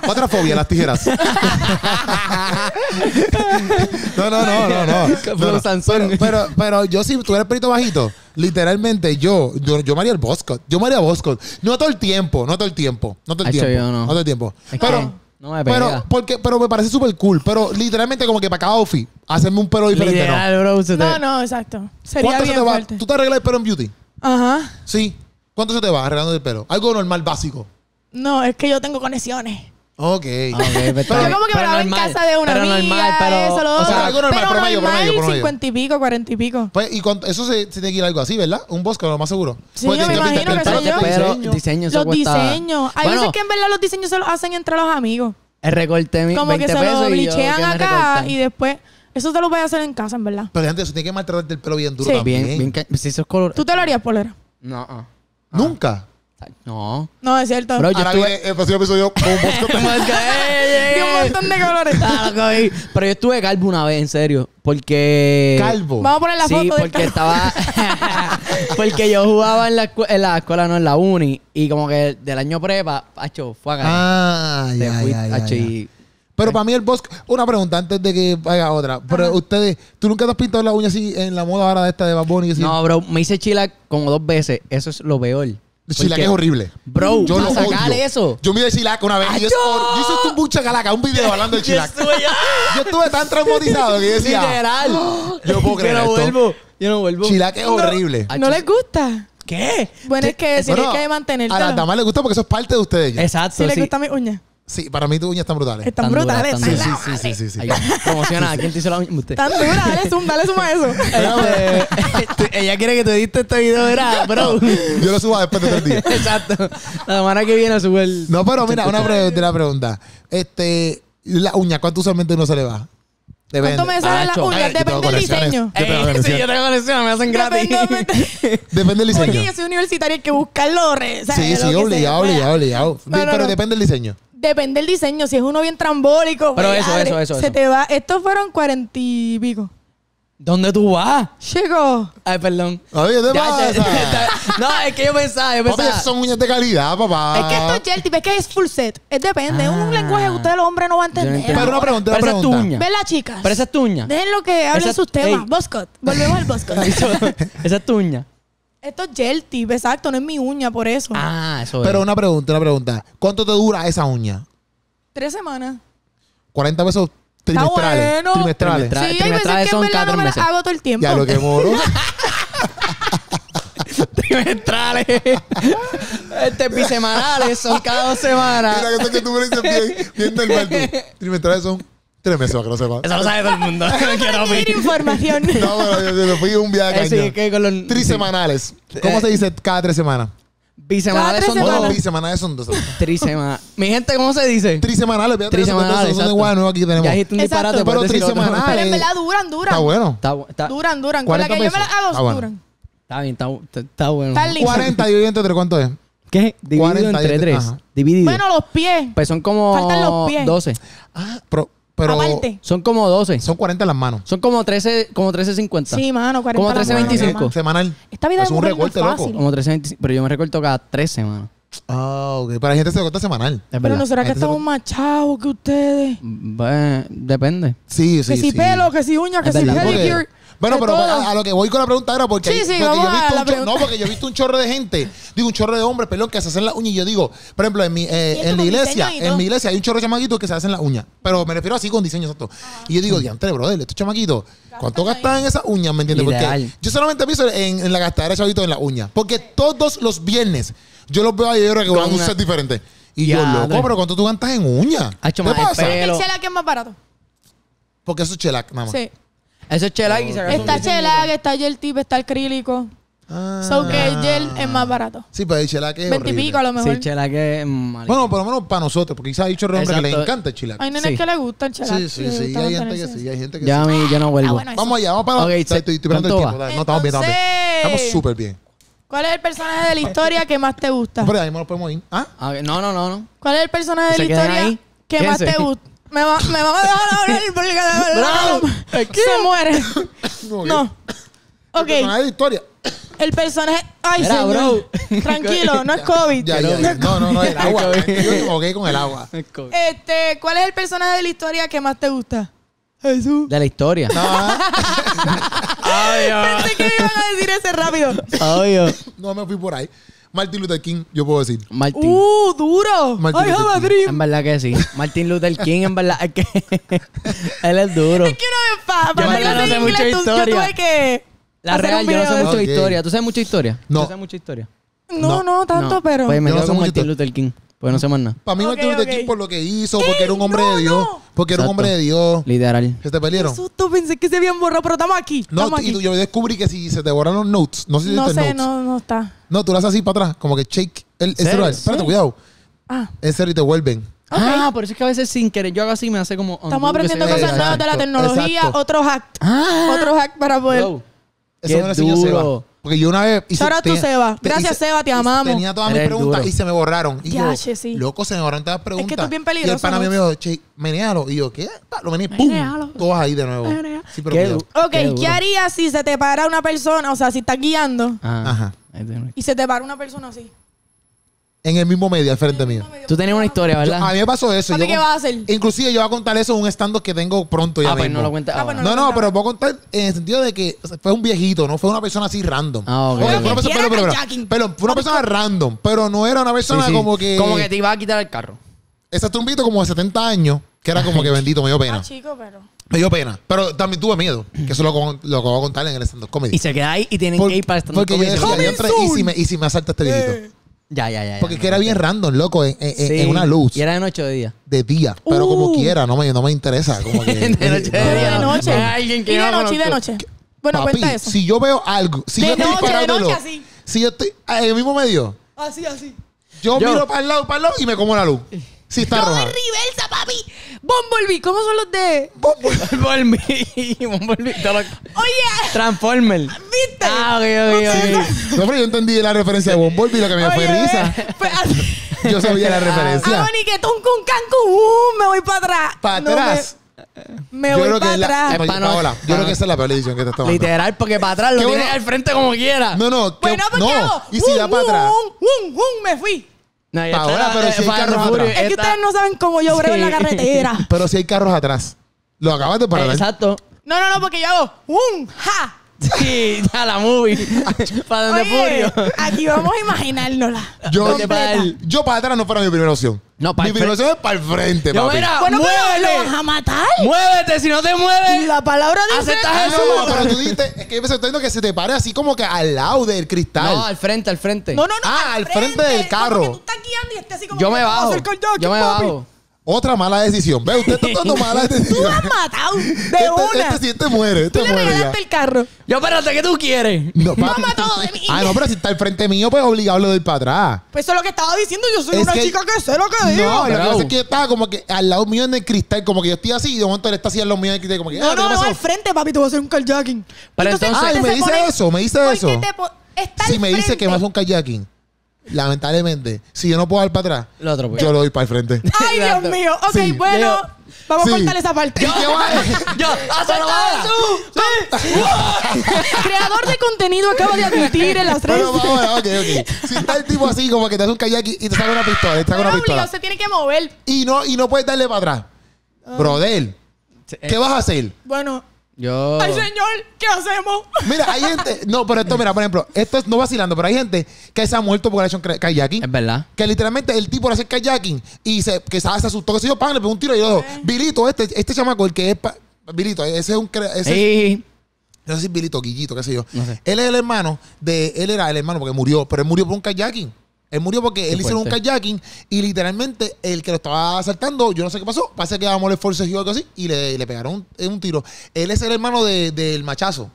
[LAUGHS] Otra fobia, las tijeras. [LAUGHS] no, no, no, no, no. No. Pero, pero, pero yo si tuviera el pelito bajito, literalmente yo, yo, yo me haría el Boscot. Yo me haría. No todo el tiempo, no todo el tiempo. No todo el tiempo. no. todo el tiempo. Pero, no me pero, pega. porque, pero me parece súper cool. Pero literalmente como que para cada outfit, hacerme un pelo diferente, ¿no? bro. se te- No, no, exacto. Sería ¿Cuánto se bien te va? fuerte. ¿Tú te arreglas el pelo en beauty? Ajá. Sí. ¿Cuánto se te va arreglando el pelo? Algo normal, básico. No, es que yo tengo conexiones. Ok. Ah, ok, [LAUGHS] pero bien. como que me Pero en casa de una pero amiga, normal, pero, eso, lo o sea, algo normal, pero promedio, normal, promedio, promedio. 50 y pico, 40 y pico. Pues, y con, eso se, se tiene que ir algo así, ¿verdad? Un bosque, lo más seguro. Sí, Pues yo me imagino pintar que el soy pelo, yo. Pero diseño, eso Los diseños. Hay Bueno, veces que en verdad los diseños se los hacen entre los amigos. el recorte mi- Como que 20 se pesos lo blichean ¿qué me acá y después... Eso te lo puedes hacer en casa, en verdad. Pero antes eso tiene que maltratarte el pelo bien duro Sí. también. Bien, bien. Si eso es color... ¿Tú te lo harías, polera? No. ah. Nunca. No. No, es cierto. Bro, yo Ahora estuve- viene el próximo episodio con un bosque. [LAUGHS] [LAUGHS] Y un montón de colores. [LAUGHS] Ah. Pero yo estuve calvo una vez, en serio. Porque. Calvo. Vamos a poner la sí, foto del porque calvo. estaba. porque yo jugaba en la, escu- en la escuela, no en la uni. Y como que del año prepa, hacho, fue acá. Ah, Te ya, fui, ya, ya, hacho, ya. y- Pero para mí el bosque, una pregunta antes de que haga otra. Pero ustedes, ¿tú nunca te has pintado la uña así en la moda ahora de esta de Bad Bunny? Así? No, bro, me hice chilac como dos veces. Eso es lo peor. Chilac Porque- es horrible. Bro, yo lo sacar odio. eso. Yo me hice chilac una vez y es hor- yo hice un bucha calaca, un video [LAUGHS] hablando de chilac. [LAUGHS] Yo estuve Yo tan traumatizado que yo decía, Literal. yo puedo creer Yo no [LAUGHS] esto. vuelvo. Yo no vuelvo. chilac es horrible. ¿No les gusta? ¿Qué? Bueno, es que tienes Bueno, que mantenerte. A las damas les gusta porque eso es parte de ustedes. ya. Exacto. Si les sí. gusta mi uña. Sí, para mí tus uñas están brutales. Están Tan duras, brutales. tan Sí, duras. sí, sí, sí, sí, sí. Promociona. ¿Quién te hizo la uña? Usted. Tan dura. Dale zoom, dale zoom a eso. Este, este, [LAUGHS] ella quiere que te diste este video, ¿verdad, bro? [LAUGHS] Yo lo subo después de tres días. [LAUGHS] Exacto. La semana que viene sube el... No, pero mira, una pre- de la pregunta. Este, la uña, ¿cuánto usualmente uno se le va? Depende. ¿Cuánto me salen las Macho. uñas? Ay, yo tengo Depende del diseño. Yo tengo Ey, sí, yo tengo conexión, me hacen gratis. Depende, Depende del diseño. Oye, yo soy universitaria, hay que buscarlo. re- sí, sí, Lo que obligado, obligado, obligado. No, no, pero no. depende del diseño. Depende del diseño. Si es uno bien trambólico. Pero pues, eso, abre, eso, eso, Se eso. te va. Estos fueron cuarenta y pico. ¿Dónde tú vas? Chicos. Ay, perdón. Oye, ¿qué Ya, pasa? ya, no, es que yo pensaba, yo pensaba... son uñas de calidad, papá. Es que esto es gel tip, es que es full set. Es depende. Es Ah. un lenguaje que ustedes los hombres no van a entender. Pero una pregunta, una Pero esa es tu pregunta. uña. ¿Ven las chicas? Pero esa es tu uña. Déjenlo que hablen Esa- sus temas. ey. Boscot. Volvemos al Boscot. [LAUGHS] esa es tu uña. Esto es gel tip, exacto. No es mi uña, por eso. Ah, eso Pero es. una pregunta, una pregunta. ¿Cuánto te dura esa uña? Tres semanas. 40 pesos trimestrales. bueno. Trimestrales. Tra- sí, hay veces trimestrales que en son verdad cada no me meses. hago todo el tiempo. Ya lo que moro. [LAUGHS] [LAUGHS] trimestrales. este bisemanales son cada dos semanas. Mira que eso que tú me lo dices bien, bien normal tú. [LAUGHS] Trimestrales son tres meses, para que lo sepas. Eso lo sabe todo el mundo. No [LAUGHS] quiero Pedir información. No, pero yo, yo fui un viaje Eh, sí, es que con los Trisemanales. ¿Cómo Eh. se dice cada tres semanas? bisemanales Cada son tres No, dos. semanas. bisemanales son dos. Trisemanales. Mi gente, ¿cómo se dice? Trisemanales, fíjate Trisemanales. eso es un exacto. nuevo aquí que tenemos. Ya dijiste un Exacto. disparate, Pero puedes decir otro. trisemanales. Pero en verdad duran, duran. Está bueno. Está, bu- está, Duran, duran. Con la 40 que yo me las pesos. hago, Ah, bueno. duran. está bien, está, bu- está, está bueno. Está listo. 40 dividido entre ¿cuánto es? ¿Qué? Dividido 40 entre y- tres. ajá. Dividido. Bueno, los pies. pues son como faltan los pies. 12. Ah, pero, pero Aparte. Son como 12. son 40 en las manos. Son como 13, como 13.50. Sí, mano, 40 Como las 13.25. manos. Semanal. Esta vida es un no recorte, loco. Como 13.25. Pero yo me recorto cada 3 semanas. Ah, ok. Pero hay gente que se corta semanal. Es Pero verdad. nosotros que Entonces- estamos más chavos que ustedes. Bueno, depende. Sí, sí, que si sí. pelo, que si uñas, que Es si pedicure. Bueno, pero a, a lo que voy con la pregunta era porque, Sí, sí, porque yo he visto un la chor- pregunta. no, porque yo he visto un chorro de gente, digo un chorro de hombres, perdón, que se hacen las uñas y yo digo, por ejemplo, en mi, eh, en la iglesia, en mi iglesia hay un chorro de chamaquitos que se hacen las uñas, pero me refiero así con diseño exacto. Y yo digo, diantre, brother, estos chamaquitos, ¿cuánto gastan en esas uñas? ¿Me entiendes? Porque yo solamente pienso en, en la gastadera de chavitos en las uñas, porque todos los viernes yo los veo ahí y yo creo que van a un set diferente. Y yo, Diadre. loco, pero ¿cuánto tú gastas en uñas? Hacho, ¿Qué pasa? El chela que es más barato. Porque eso es chelac, nada más. Sí. Eso es chela y un Está diseñito. chela, está gel tip, está acrílico. Ah. So que el gel es más barato. Sí, pero el chelac es 20 y horrible. pico a lo mejor. Sí, chela que es malísimo. Bueno, por lo menos para nosotros, porque quizás chorro de hombres que Exacto. encanta el chilac. Hay nenes Sí. que le gusta el chela. Sí, sí, sí. Hay gente que sí, hay gente que ya a sí. mí, yo no vuelvo. Ah, bueno, eso. Vamos allá, vamos para Ok, Estoy, estoy esperando el ¿cuánto tiempo. va? dale. No, estamos bien, estamos bien. Entonces- Estamos súper bien. ¿Cuál es el personaje de la historia que más te gusta? Pero ahí nos podemos ir. ¿Ah? Ah, ok, No, no, no, no. ¿Cuál es el personaje de ¿Se la quedan historia ahí? que más Quédense. te gusta? Me, va, me van a dejar hablar porque de verdad se muere. [LAUGHS] Ok. No. El Ok, personaje de historia. el personaje... Ay, señor. bro. Tranquilo, no es [LAUGHS] COVID. Ya, ya, ya. No, no, no, el [LAUGHS] agua. Ok. Yo me equivoqué con el agua. Este, ¿cuál es el personaje de la historia que más te gusta? Jesús. De la historia. No, ah, Pensé que me iban a decir ese rápido. Obvio. no me fui por ahí. Martin Luther King, yo puedo decir. Martín. Uh, duro. Martin have Luther King. En verdad que sí. Martin Luther King, en verdad es que [LAUGHS] él es duro. Es que no me pa, para en verdad no sé mucha tú- yo historia. tuve que La real, yo no sé Ok. historia. ¿Tú sabes mucha historia? No. ¿Tú sabes mucha historia? No, No. no, tanto, No. pero... Pues me Yo no quedo sé con mucho Martin historia. Luther King. Pues no sé más nada. Para mí, Martin Luther. King por lo que hizo, porque era un hombre no, de Dios. no. Porque era un hombre de Dios. Literal. ¿Se te perdieron? Qué susto, pensé que se habían borrado, pero estamos aquí. No, estamos y aquí. yo descubrí que si se te borran los notes, no sé si no sé, notes. no, no está. No, tú lo haces así para atrás, como que shake el, el ¿Serio? celular. Espérate, Sí. cuidado. Ah, En serio, y te vuelven. Ah, por eso es que a veces sin querer yo hago así me hace como. estamos undo, aprendiendo que se- cosas nuevas de la Exacto, tecnología. exacto. Otro hack. Ah, Otro hack para poder... Eso qué me lo enseñó Seba. Porque yo una vez. hice- to tenía- Seba. Gracias, hice- Seba, te amamos. Tenía todas mis preguntas duro. y se me borraron. Y yo, Yache, sí. loco, se me borraron todas las preguntas. tú es bien Y el peligroso, pana mío ¿no? me dijo, che, menealo. Y yo, ¿qué? Lo meneé, ¡pum! Menéalo. Todas ahí de nuevo. Menea. Sí, pero Qué Ok, Qué ¿qué, harías si se te para una persona? O sea, si estás guiando Ah, Ajá. y se te para una persona así. En el mismo medio, al frente mío. Tú tenías una historia, Yo- ¿verdad? a mí me pasó eso. Papi, yo ¿qué con- vas a hacer? Inclusive yo voy a contar eso en un stand que tengo pronto ya ah, pues mismo. no lo cuentes Ah, pues. No, no, pero puedo contar en el sentido de que fue un viejito, no fue una persona así random. Ah, ok, Oye, ok. fue una persona, pero, pero, kayaking. pero fue una persona random, pero no era una persona Sí, sí. como que. Como que te iba a quitar el carro. Ese trumbito como de 70 años, que era como que [LAUGHS] bendito, me dio Ah, pena. chico, pero. Me dio pena. Pero también tuve miedo, que eso lo, con- lo que voy a contar en el stand-up comedy. Y se queda ahí y tienen Por- que ir para esta porque yo decía, Coming yo entré, y si me, y si me asalta este viejito. Ya, ya, ya. ya, Porque que era bien random, loco, en, en- Sí. en una luz Y era de noche o de día. de día. Pero como Uh. quiera, no me, no me interesa. Como que, [LAUGHS] De noche, no, de día, de no. noche. Alguien que y de no noche, y de noche. Bueno, Papi, cuenta eso. si yo veo algo, si De yo estoy noche, de parado noche, así. si yo estoy en el mismo medio, Así, así. yo, Yo- miro para el lado, para el lado y me como la luz. Si está Todo roja. en reversa, papi. Bumblebee, ¿cómo son los de...? Bumblebee. [LAUGHS] Bumblebee. lo- Oye, Transformer. ¿viste? Ah, ok, ok, ok. No, pero yo entendí la referencia de Bumblebee y lo que me fue Oye, risa. pues, así. Yo sabía la referencia. Ah, ni que con Cancún, uh, me voy para atrás. Para No, atrás. Me, me yo voy creo que para es la, atrás. no, Es pa' no- Paola, yo creo que esa es la peor edición que te está tomando. Literal, porque para atrás lo Qué tienes bueno. al frente como quiera. No, no, que, Bueno, pues no. ¿qué hago? Y si ya para atrás. wum, wum, wum, me fui. No, está, pero eh, si hay carros atrás. Es que ustedes no saben cómo yo brego en la Sí. carretera. [LAUGHS] Pero si hay carros atrás. Lo acabas de parar. Exacto. No, no, no, porque yo hago ¡um! ¡Ja! Sí, ya la movie. [LAUGHS] para donde Oye, Furio. aquí vamos a imaginárnosla. Yo, para el- yo para atrás no fuera mi primera opción. No, para mi el primera opción es para el frente, Yo, papi. mira, Bueno, pero muévete. lo vas a matar. Muévete, si no te mueves. La palabra dice... Aceptas Ah, eso. no, pero tú dijiste, es que yo estoy diciendo que se te pare así como que al lado del cristal. No, al frente, al frente. No, no, no. Ah, al frente del carro. Como que tú estás guiando y estés así como Yo que me a bajo. hacer Yo me papi. bajo. Otra mala decisión. Ve, usted está [LAUGHS] tomando mala Tú decisión. me has matado de [LAUGHS] Este, una. este este muere. Este Tú le muere ya. regalaste el carro. Yo, espérate, ¿qué tú quieres? No, No papi. mató de mí. Ah, no, pero si está al frente mío, pues obligado le doy para atrás. Pues eso es lo que estaba diciendo. Yo soy Es una que- chica que sé lo que digo. No, lo que pasa es que yo estaba como que al lado mío en el cristal, como que yo estoy así, y de momento él está así al lado mío en el cristal, como que, No, ah, ¿qué no, no, al frente, papi, te voy a hacer un kayaking. Pero entonces- Ay, te me dice pone- eso, me dice ¿Por eso. qué te po- está Si me dice que me hace un kayaking, lamentablemente, si yo no puedo dar para atrás, Lo otro, pues. yo lo doy para el frente. [LAUGHS] Ay, Dios Exacto. mío. Ok, Sí. bueno. Vamos sí. a cortar esa parte. ¿Qué va? Yo, [LAUGHS] acepta eso. Creador de contenido acaba de admitir en las redes. Pero vamos, ok, ok. Si está el tipo así, como que te hace un kayaking y te saca una pistola, y te saca una Pero obligado, pistola, se tiene que mover. y no, y no puedes darle para atrás. Ah. Brother, ¿qué vas a hacer? Bueno. Yo. Ay, señor, ¿qué hacemos? Mira, hay gente. No, pero esto, mira, por ejemplo, esto es no vacilando, pero hay gente que se ha muerto porque le ha hecho un kayaking. Es verdad. Que literalmente el tipo le hace kayaking y se, que se, se asustó, que se dio pan, le pegó un tiro y yo, Vilito, este, este chamaco, el que es. pa- Vilito, ese es un. cre- Ese, Sí. No sé si Vilito, Guillito, qué sé yo. No sé. Él es el hermano de. Él era el hermano porque murió, pero él murió por un kayaking. Él murió porque Qué él hicieron un kayaking y literalmente el que lo estaba asaltando, yo no sé qué pasó, parece que amor el forcejeo o algo así y le, le pegaron un, un tiro. Él es el hermano de- del machazo.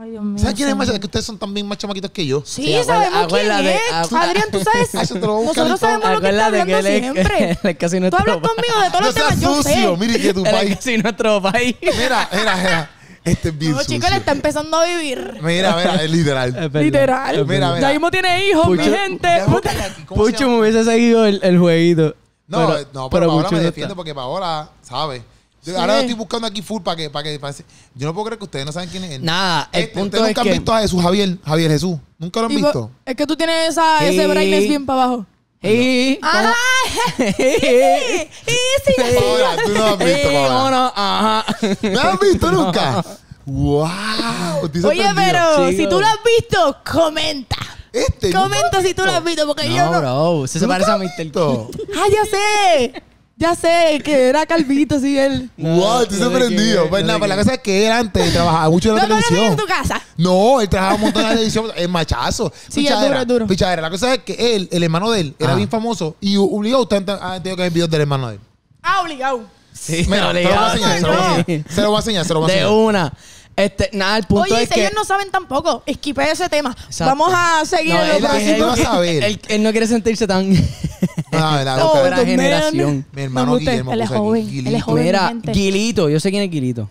Ay, Dios mío. ¿Sabes quién es el machazo? Es que ustedes son también más chamaquitos que yo. Sí, Sí, sabemos quién es. acu- Adrián, tú sabes. [LAUGHS] Ah, eso te lo voy a buscar Nosotros sabemos lo que está que hablando él es- siempre. casi [LAUGHS] Tú hablas conmigo de todos No los temas, seas yo sucio, sé. mire que tu país. casi nuestro país. Mira, mira, mira. Este es bien No, sucio. chicos, él está empezando a vivir. Mira, mira, es literal. [LAUGHS] Literal. Es Mira, verdad. mira. Ya mismo tiene hijos, mi Pucho- gente. Ya, búscale aquí, ¿cómo se Pucho llama? me hubiese seguido el, el jueguito. No, Pero- no, pero, Paola Pucho me no defiende está. porque Paola sabe. Yo Sí. Ahora lo estoy buscando aquí full para que, para que, para que- Yo no puedo creer que ustedes no saben quién es él. Nada, el Este, punto ustedes es nunca que... han visto a Jesús Javier, Javier Jesús. ¿Nunca lo han Y visto? Es que tú tienes esa, ese Sí. brightness bien para abajo. Sí, ¡Ah! Sí, sí, sí. Paola, tú no has visto. ¿cómo no? Ajá. [LAUGHS] ¿No lo has visto [LAUGHS] nunca? ¡Wow! Oye, sorprendido. pero si tú lo has visto, comenta. Este, ¿nunca Comenta si tú lo has visto, porque yo No, no. bro. Se, se ¿Nunca parece a has Mr. visto? Ah, ya sé. Ya sé que era calvito, sí, él. Wow, sé sorprendido. quién, Pues nada, sé pues la cosa es que él antes trabajaba mucho en la televisión. en tu casa. No, él trabajaba un montón en la televisión, [LAUGHS] es machazo. Sí, es duro, es duro. Pichadera. La cosa es que él, el hermano de él, era Ajá. bien famoso y obligó a usted a entendido que es el video del hermano de él. Ah, obligado. Sí, Mira, se lo voy a enseñar, se lo voy a enseñar. Se lo voy a enseñar, se lo voy a De enseñar. una. Este, nada, el punto Oye, es si que... ellos no saben tampoco, esquipe ese tema. Exacto. Vamos a seguir No, en él, va saber. [LAUGHS] él- él no quiere sentirse tan... No, la [LAUGHS] No, boca de- generación. Mi hermano. Guillermo Él es aquí, joven, él es Guilito. joven. Mira, gente. Guilito. Yo sé quién es Guilito.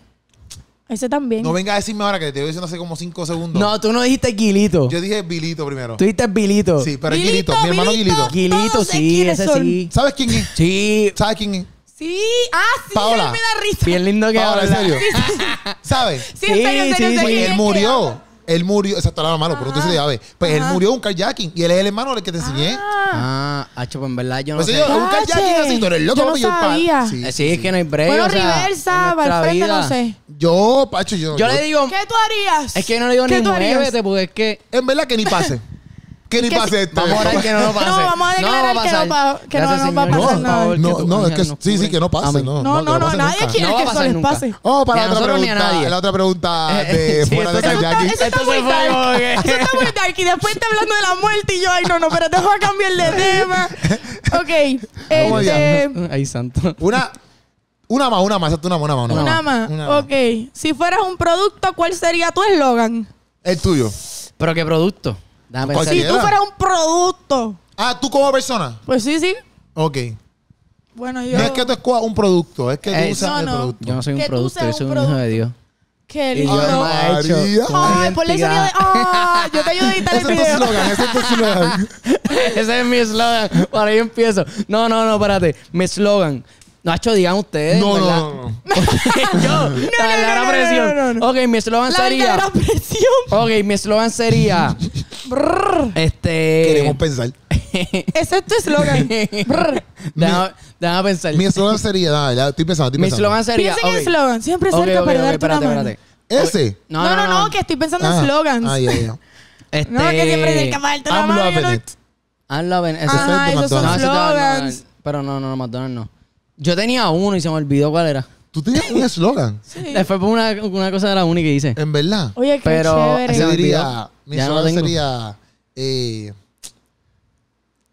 Ese también. No venga a decirme ahora que te estoy diciendo hace como 5 segundos. No, tú no dijiste Guilito. Yo dije Bilito primero. Tú dijiste Bilito. Sí, pero es Guilito. Mi hermano Guilito. Guilito. Sí, ese sí. ¿Sabes quién es? Sí. ¿Sabes quién es? Sí. Ah, sí. Paola. él me da risa. Bien lindo que Paola, ¿en serio? [LAUGHS] ¿Sabes? Sí, en serio, en serio, Sí, sí, sí. ¿quién Él murió. Él murió. Exacto, la malo, pero tú sí sabes. Pues él murió un carjacking. Y él es el hermano del que te enseñé. Ah. Ah, hacho, pues en verdad yo no Pues sé. yo, un carjacking así, tú eres loco. Yo no sabía. Sí, sí, es que no hay break. Bueno, o sea, reversa, para el frente, no sé. Yo, Pacho, yo. Yo le digo, ¿Qué tú harías? es que yo no le digo ¿Qué ni tú harías? muévete, porque es que En verdad que ni pase. [LAUGHS] Que ni pase si- esto. vamos a orar que no nos pase. No, vamos a declarar va que no pasar. pa- que no- Gracias, no va a pasar nada. No, no, es que sí, sí, que no pase. No, No, no, nadie nunca. quiere a que eso les pase. Oh, para a la otra a pregunta. La otra pregunta [LAUGHS] de fuera de Jackie. Eso está muy dark. Eso está muy dark. Y después está hablando de la muerte y yo, ay, no, no, pero te voy a cambiar de tema. [LAUGHS] Ok. Este, Ay, santo. Una, una más, una más, una más, una más. Una una más. más. Una más. Ok. Si fueras un producto, ¿cuál sería tu eslogan? El tuyo. Pero qué producto. Déjame pensar. Si Cualquiera. tú fueras un producto. Ah, tú como persona. Pues sí, sí. Ok. Bueno, yo. No es que tú escojas un producto, es que tú Eh, usas no, el no. producto. Yo no soy un Que tú producto, yo seas soy un un hijo de. Dios. Qué Y lindo. me María. hecho. con Ay, ponle el sonido de. identidad. ¡Ah! Yo te ayudo a editar el Ese es tu video. slogan, ese es tu slogan. [LAUGHS] Ese es mi eslogan. Para ahí empiezo. No, no, no, espérate. Mi eslogan. Nacho, digan ustedes. No, ¿verdad? no, no, no. [LAUGHS] Yo, la no, verdadera no, presión. no, no, no. Ok, mi eslogan La sería. verdadera presión. Ok, mi eslogan sería. [LAUGHS] Brrr. este. Queremos pensar. [LAUGHS] Ese es tu eslogan. Brrr. déjame, déjame pensar. Mi eslogan sería, dale, ya estoy pensando, estoy Mi pensando. eslogan sería. Piensa en el ok. eslogan. Siempre Ok, cerca ok, para ok, darte espérate, una mano. espérate. ¿Ese? No, No, no, no, que estoy pensando en Ah, slogans. Ah, ya, ya. Este, No, que siempre cerca para darte una I'm mano. y loving no- it. I'm loving- ese Ajá, es de esos son No, ese slogans. McDonald's. Pero no, no, no, McDonald's no. Yo tenía uno y se me olvidó cuál era. Tú tienes un [LAUGHS] eslogan, Sí. Fue por una, una cosa de la uni que hice. en verdad. Oye, qué Pero- chévere. Se Yo me diría. Mi Ya no eslogan tengo. sería, eh,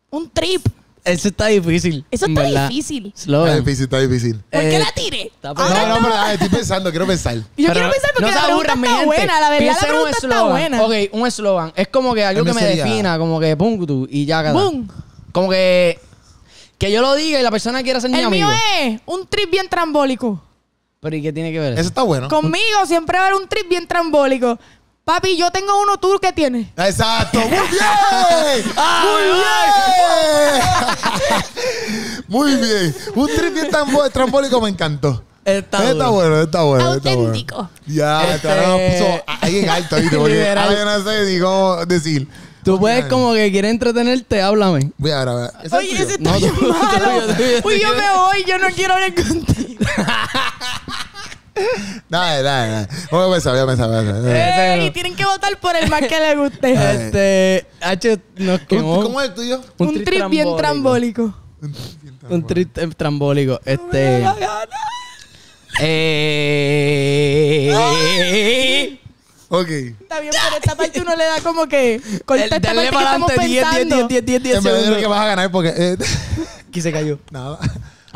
Un trip. Ese está difícil. Eso está verdad. difícil. Slogan. está difícil, está difícil. ¿Por qué Eh, la tiré? está No, no, pero ah, estoy pensando, quiero pensar. Yo Pero quiero pensar porque la pregunta está gente. buena. La verdad, Piensa la pregunta está buena. Ok, un eslogan. Es como que algo que me sería- defina, como que pum, tú, y ya cada. Boom. Como que. Que yo lo diga y la persona quiera ser mi El amigo. mío es un trip bien trambólico. Pero ¿y qué tiene que ver? Eso eso? está bueno. Conmigo siempre va a haber un trip bien trambólico. Papi, yo tengo uno, ¿tú qué tienes? Exacto, muy bien. muy bien. muy bien. Un trip trambólico me encantó. Está, Está bueno, está bueno. está bueno. Auténtico. Ya, Este- nos puso ahí en alto, ¿viste? Porque ahora no sé ni cómo decir. Tú puedes como que quieres entretenerte, háblame. Voy a grabar. ¿Ese es el Oye, ese está No, bien malo. Uy, yo me voy, yo no quiero hablar contigo. Dale, dale, dale. Voy a pensar, voy a pensar. Voy a pensar. Eh, no. y tienen que votar por el más que le guste. Este. H nos quemó. ¿Cómo es el tuyo? un trip bien trambólico. Un trip eh, trambólico. Este. Eh. Ok. Está bien, pero esta parte uno le da como que. Corta esta parte que estamos adelante 10, 10, 10, pensando. 10, 10, 10 En verdad yo creo que segundos. vas a ganar porque... eh, [LAUGHS] Aquí se cayó. [LAUGHS] nada.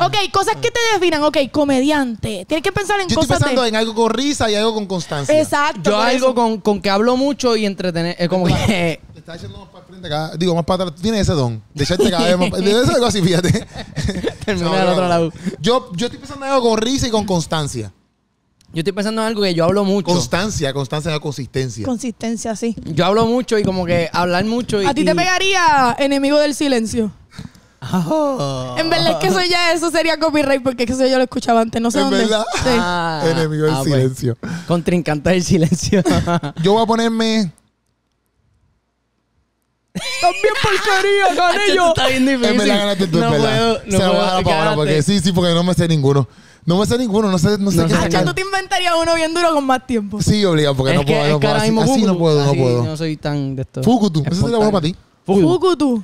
Ok, cosas que te definan. Ok, comediante. Tienes que pensar en Yo estoy cosas pensando de... en algo con risa y algo con constancia. Exacto. Yo algo con, con que hablo mucho y entretener. Es como que. [LAUGHS] Te está echando más para el frente cada, digo, más para atrás. Tú tienes ese don de echarte cada vez más. De eso algo así, fíjate. Termina No, del no, otro lado. Yo, yo estoy pensando en algo con risa y con constancia. Yo estoy pensando en algo que yo hablo mucho. Constancia, constancia, no consistencia. Consistencia, sí. Yo hablo mucho y como que hablar mucho y. A ti te y- pegaría enemigo del silencio. Oh. [LAUGHS] En verdad es que eso ya eso sería copyright porque es que eso yo lo escuchaba antes. No sé ¿En dónde. verdad? Sí. Ah, Enemigo del ah, pues. silencio. Contrincante del silencio. [LAUGHS] Yo voy a ponerme. También porquería, [LAUGHS] gané yo. está bien difícil. En verdad ganaste tú, no en verdad. puedo, no Se lo voy a puedo. dar para ahora porque sí, sí, porque no me sé ninguno. No me sé ninguno, no sé, no sé No qué sé tú te inventarías uno bien duro con más tiempo. Sí, obligado, porque es no que, puedo, es no que puedo. Así, así no puedo, no así puedo. No soy tan de esto. Fukutu, eso sería bueno para ti. Fukutu.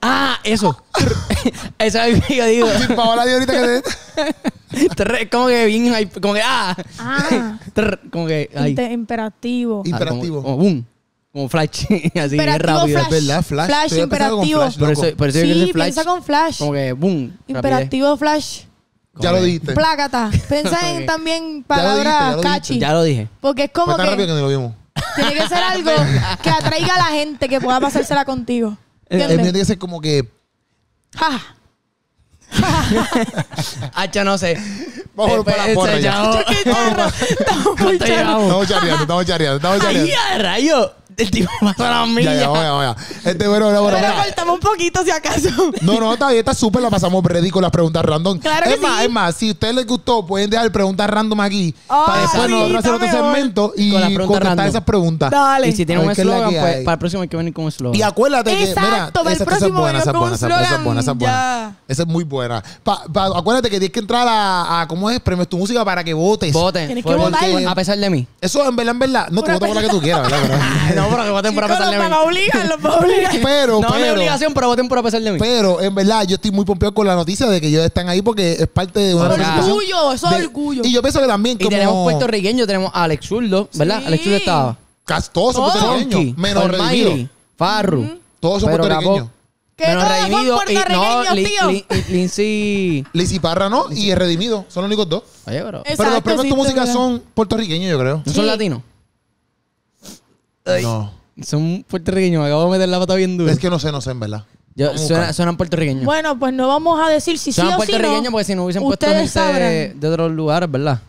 Ah, eso. [LAUGHS] Eso es lo que yo digo. [LAUGHS] Sí, Paola dio ahorita que te... [LAUGHS] Es como que bien, como que ah. Ah. Como que ay. Imperativo. Y- Ah, Imperativo. Como, como boom. Como flash. así Imperativo rápido. flash. Es verdad, Flash. Flash Estoy con imperativo. Flash, Por eso, por eso Sí, flash. piensa con flash. Como que boom. rapidez. Imperativo flash. Ya lo dijiste. Plácata. Piensa en también Ya dijiste, palabras ya lo catchy. Ya lo dije. Porque es como tan que rápido que ni lo vimos. Tiene que ser algo que atraiga a la gente que pueda pasársela contigo. El mío ¿Entiendes? tiene que ser como que... Ja. [LAUGHS] Hacho, no sé. Vamos para la Eh, porra ya. llamó- Estamos charreando, estamos charreando, estamos ¡Ay, charreando. a rayo! El tipo pasó la Ya, milla. ya, ya, vamos, ya. Este, bueno, bueno, bueno, Pero mira. cortamos un poquito si acaso. No, no, está bien, está súper, la pasamos ready con las preguntas random. Claro que es más, sí. es más, si a ustedes les gustó, pueden dejar preguntas random aquí Ah, para después sí, nosotros hacer otro segmento y Con las contestar random. esas preguntas. Dale. Y si tiene A un eslogan, pues hay. para el próximo hay que venir con un eslogan. Y acuérdate que, mira, esa, esa es próximo buena, esa es buena, esa, es buena, esa es buena. Esa es muy buena. Pa- pa- acuérdate que tienes que entrar a, a ¿cómo es? Premios tu música para que votes. Voten. Tienes que votar. A pesar de mí. Eso en verdad, en verdad, no te votas por la que tú quieras, ¿verdad? [LAUGHS] Ay, no, pero que voten por a pesar de mí. los. Pero, No es obligación, pero voten por a pesar de mí. pero, en verdad, yo estoy muy pompeado con la noticia de que ellos están ahí porque es parte de una representación. Orgullo, eso es de- orgullo. Y yo pienso que también Y como... tenemos puertorriqueños, tenemos a Alex Zurdo, ¿verdad? Sí. Alex Zurdo estaba. Son puertorriqueños. Funky, Menos redimidos. Farru. Todos son puertorriqueños. Que Menos todos son redimido y no, puertorriqueños, Lin- tío. Lin- Lindsay. Lizzy Parra no y es redimido. Son los únicos dos. Oye, pero. Los premios sí, tu música son puertorriqueños, yo creo. ¿No son latinos? Ay, No. Son puertorriqueños. Me acabo de meter la pata bien dura. Es que no sé, no sé, en verdad. Yo- Vamos a suena- buscar. suenan puertorriqueños. Bueno, pues no vamos a decir si sí suenan o si puertorriqueños no. porque si no hubiesen puesto Ustedes gente de otros lugares, ¿verdad?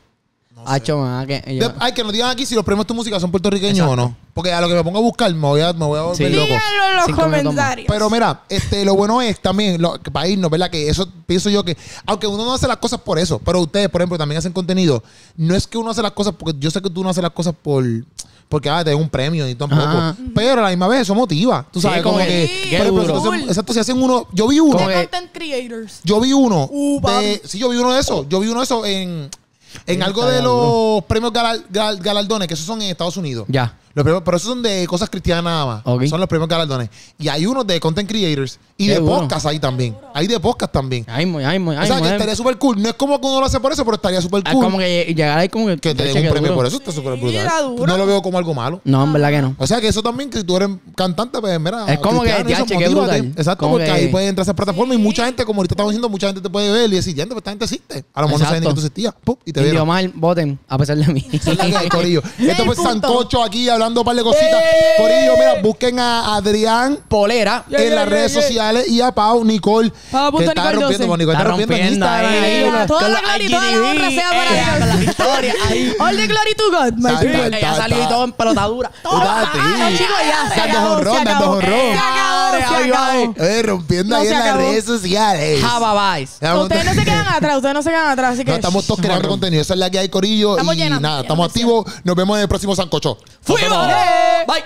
Hacho, man, que yo- De- ay, que nos digan aquí si los premios tu música son puertorriqueños o no. Porque a lo que me pongo a buscar me voy a, me voy a volver Sí. loco. Díganlo en los Cinco minutos más. comentarios. Pero mira, este, lo bueno es también, lo, que para irnos, ¿verdad? Que eso pienso yo que, aunque uno no hace las cosas por eso, pero ustedes, por ejemplo, también hacen contenido, no es que uno hace las cosas, porque yo sé que tú no haces las cosas por, porque ah, te den un premio y tampoco, Ajá. pero a la misma vez eso motiva. Tú Sí, sabes, como como que- que, qué por ejemplo, duro. si hacen- exacto, si hacen uno, yo vi uno, Como de que- content creators. yo vi uno, Uh, papi. de, sí, yo vi uno de esos, yo vi uno de esos en, en algo de los premios gal- galardones, que esos son en Estados Unidos. Ya. Los premios- pero esos son de cosas cristianas nada más. Son los premios galardones. Y hay unos de content creators y Qué de podcast ahí también. Hay de podcast también. Ay, muy, ay, muy, o ay, sea, que estaría súper cool. No es como que uno lo hace por eso, pero estaría súper Ah, cool como que llegar ahí como que... que te den un premio duro. por eso. Está súper Sí, brutal. No lo veo como algo malo. No, en verdad que no. O sea, que eso también, que si tú eres cantante, pues mira. Es como que, brutal. Exacto, Como porque que- ahí puedes entrar a esa plataforma y mucha gente, como ahorita estamos diciendo, mucha gente te puede ver y decir, ya, pues esta gente existe. A lo mejor no saben ni que tú existías. Y te vieron. mal, voten, a pesar de mí. [LAUGHS] Es. Esto fue. Sancocho aquí hablando un par de cositas. ¡Eh! Corillo, mira, busquen a Adrián Polera. Yeah, en yeah, las yeah, redes yeah. sociales y a Pau Nicole. Pau que punto está Nicole rompiendo, 12. con Nicole está, Está rompiendo, en rompiendo Instagram. ahí. ahí, toda con la gloria y toda la honra sea para Dios. con la historia ahí. [LAUGHS] All the glory to God, my Exacto. people. Ella salió y todo en pelotadura. [LAUGHS] Está. Ah, chicos, ya. Se Dando acabó, jonrón, se dando acabó. jonrón. Se acabó, se Ahí va, acabó. Eh, rompiendo No ahí se en las acabó. redes sociales. Jababais. Estamos- Ustedes no se quedan atrás, ustedes no se quedan atrás, así que... No, estamos todos creando contenido. Esa es la que hay, Corillo. Estamos y llenando, nada, llenando estamos activos. Nos vemos en el próximo Sancocho. ¡Fuimos! バイ。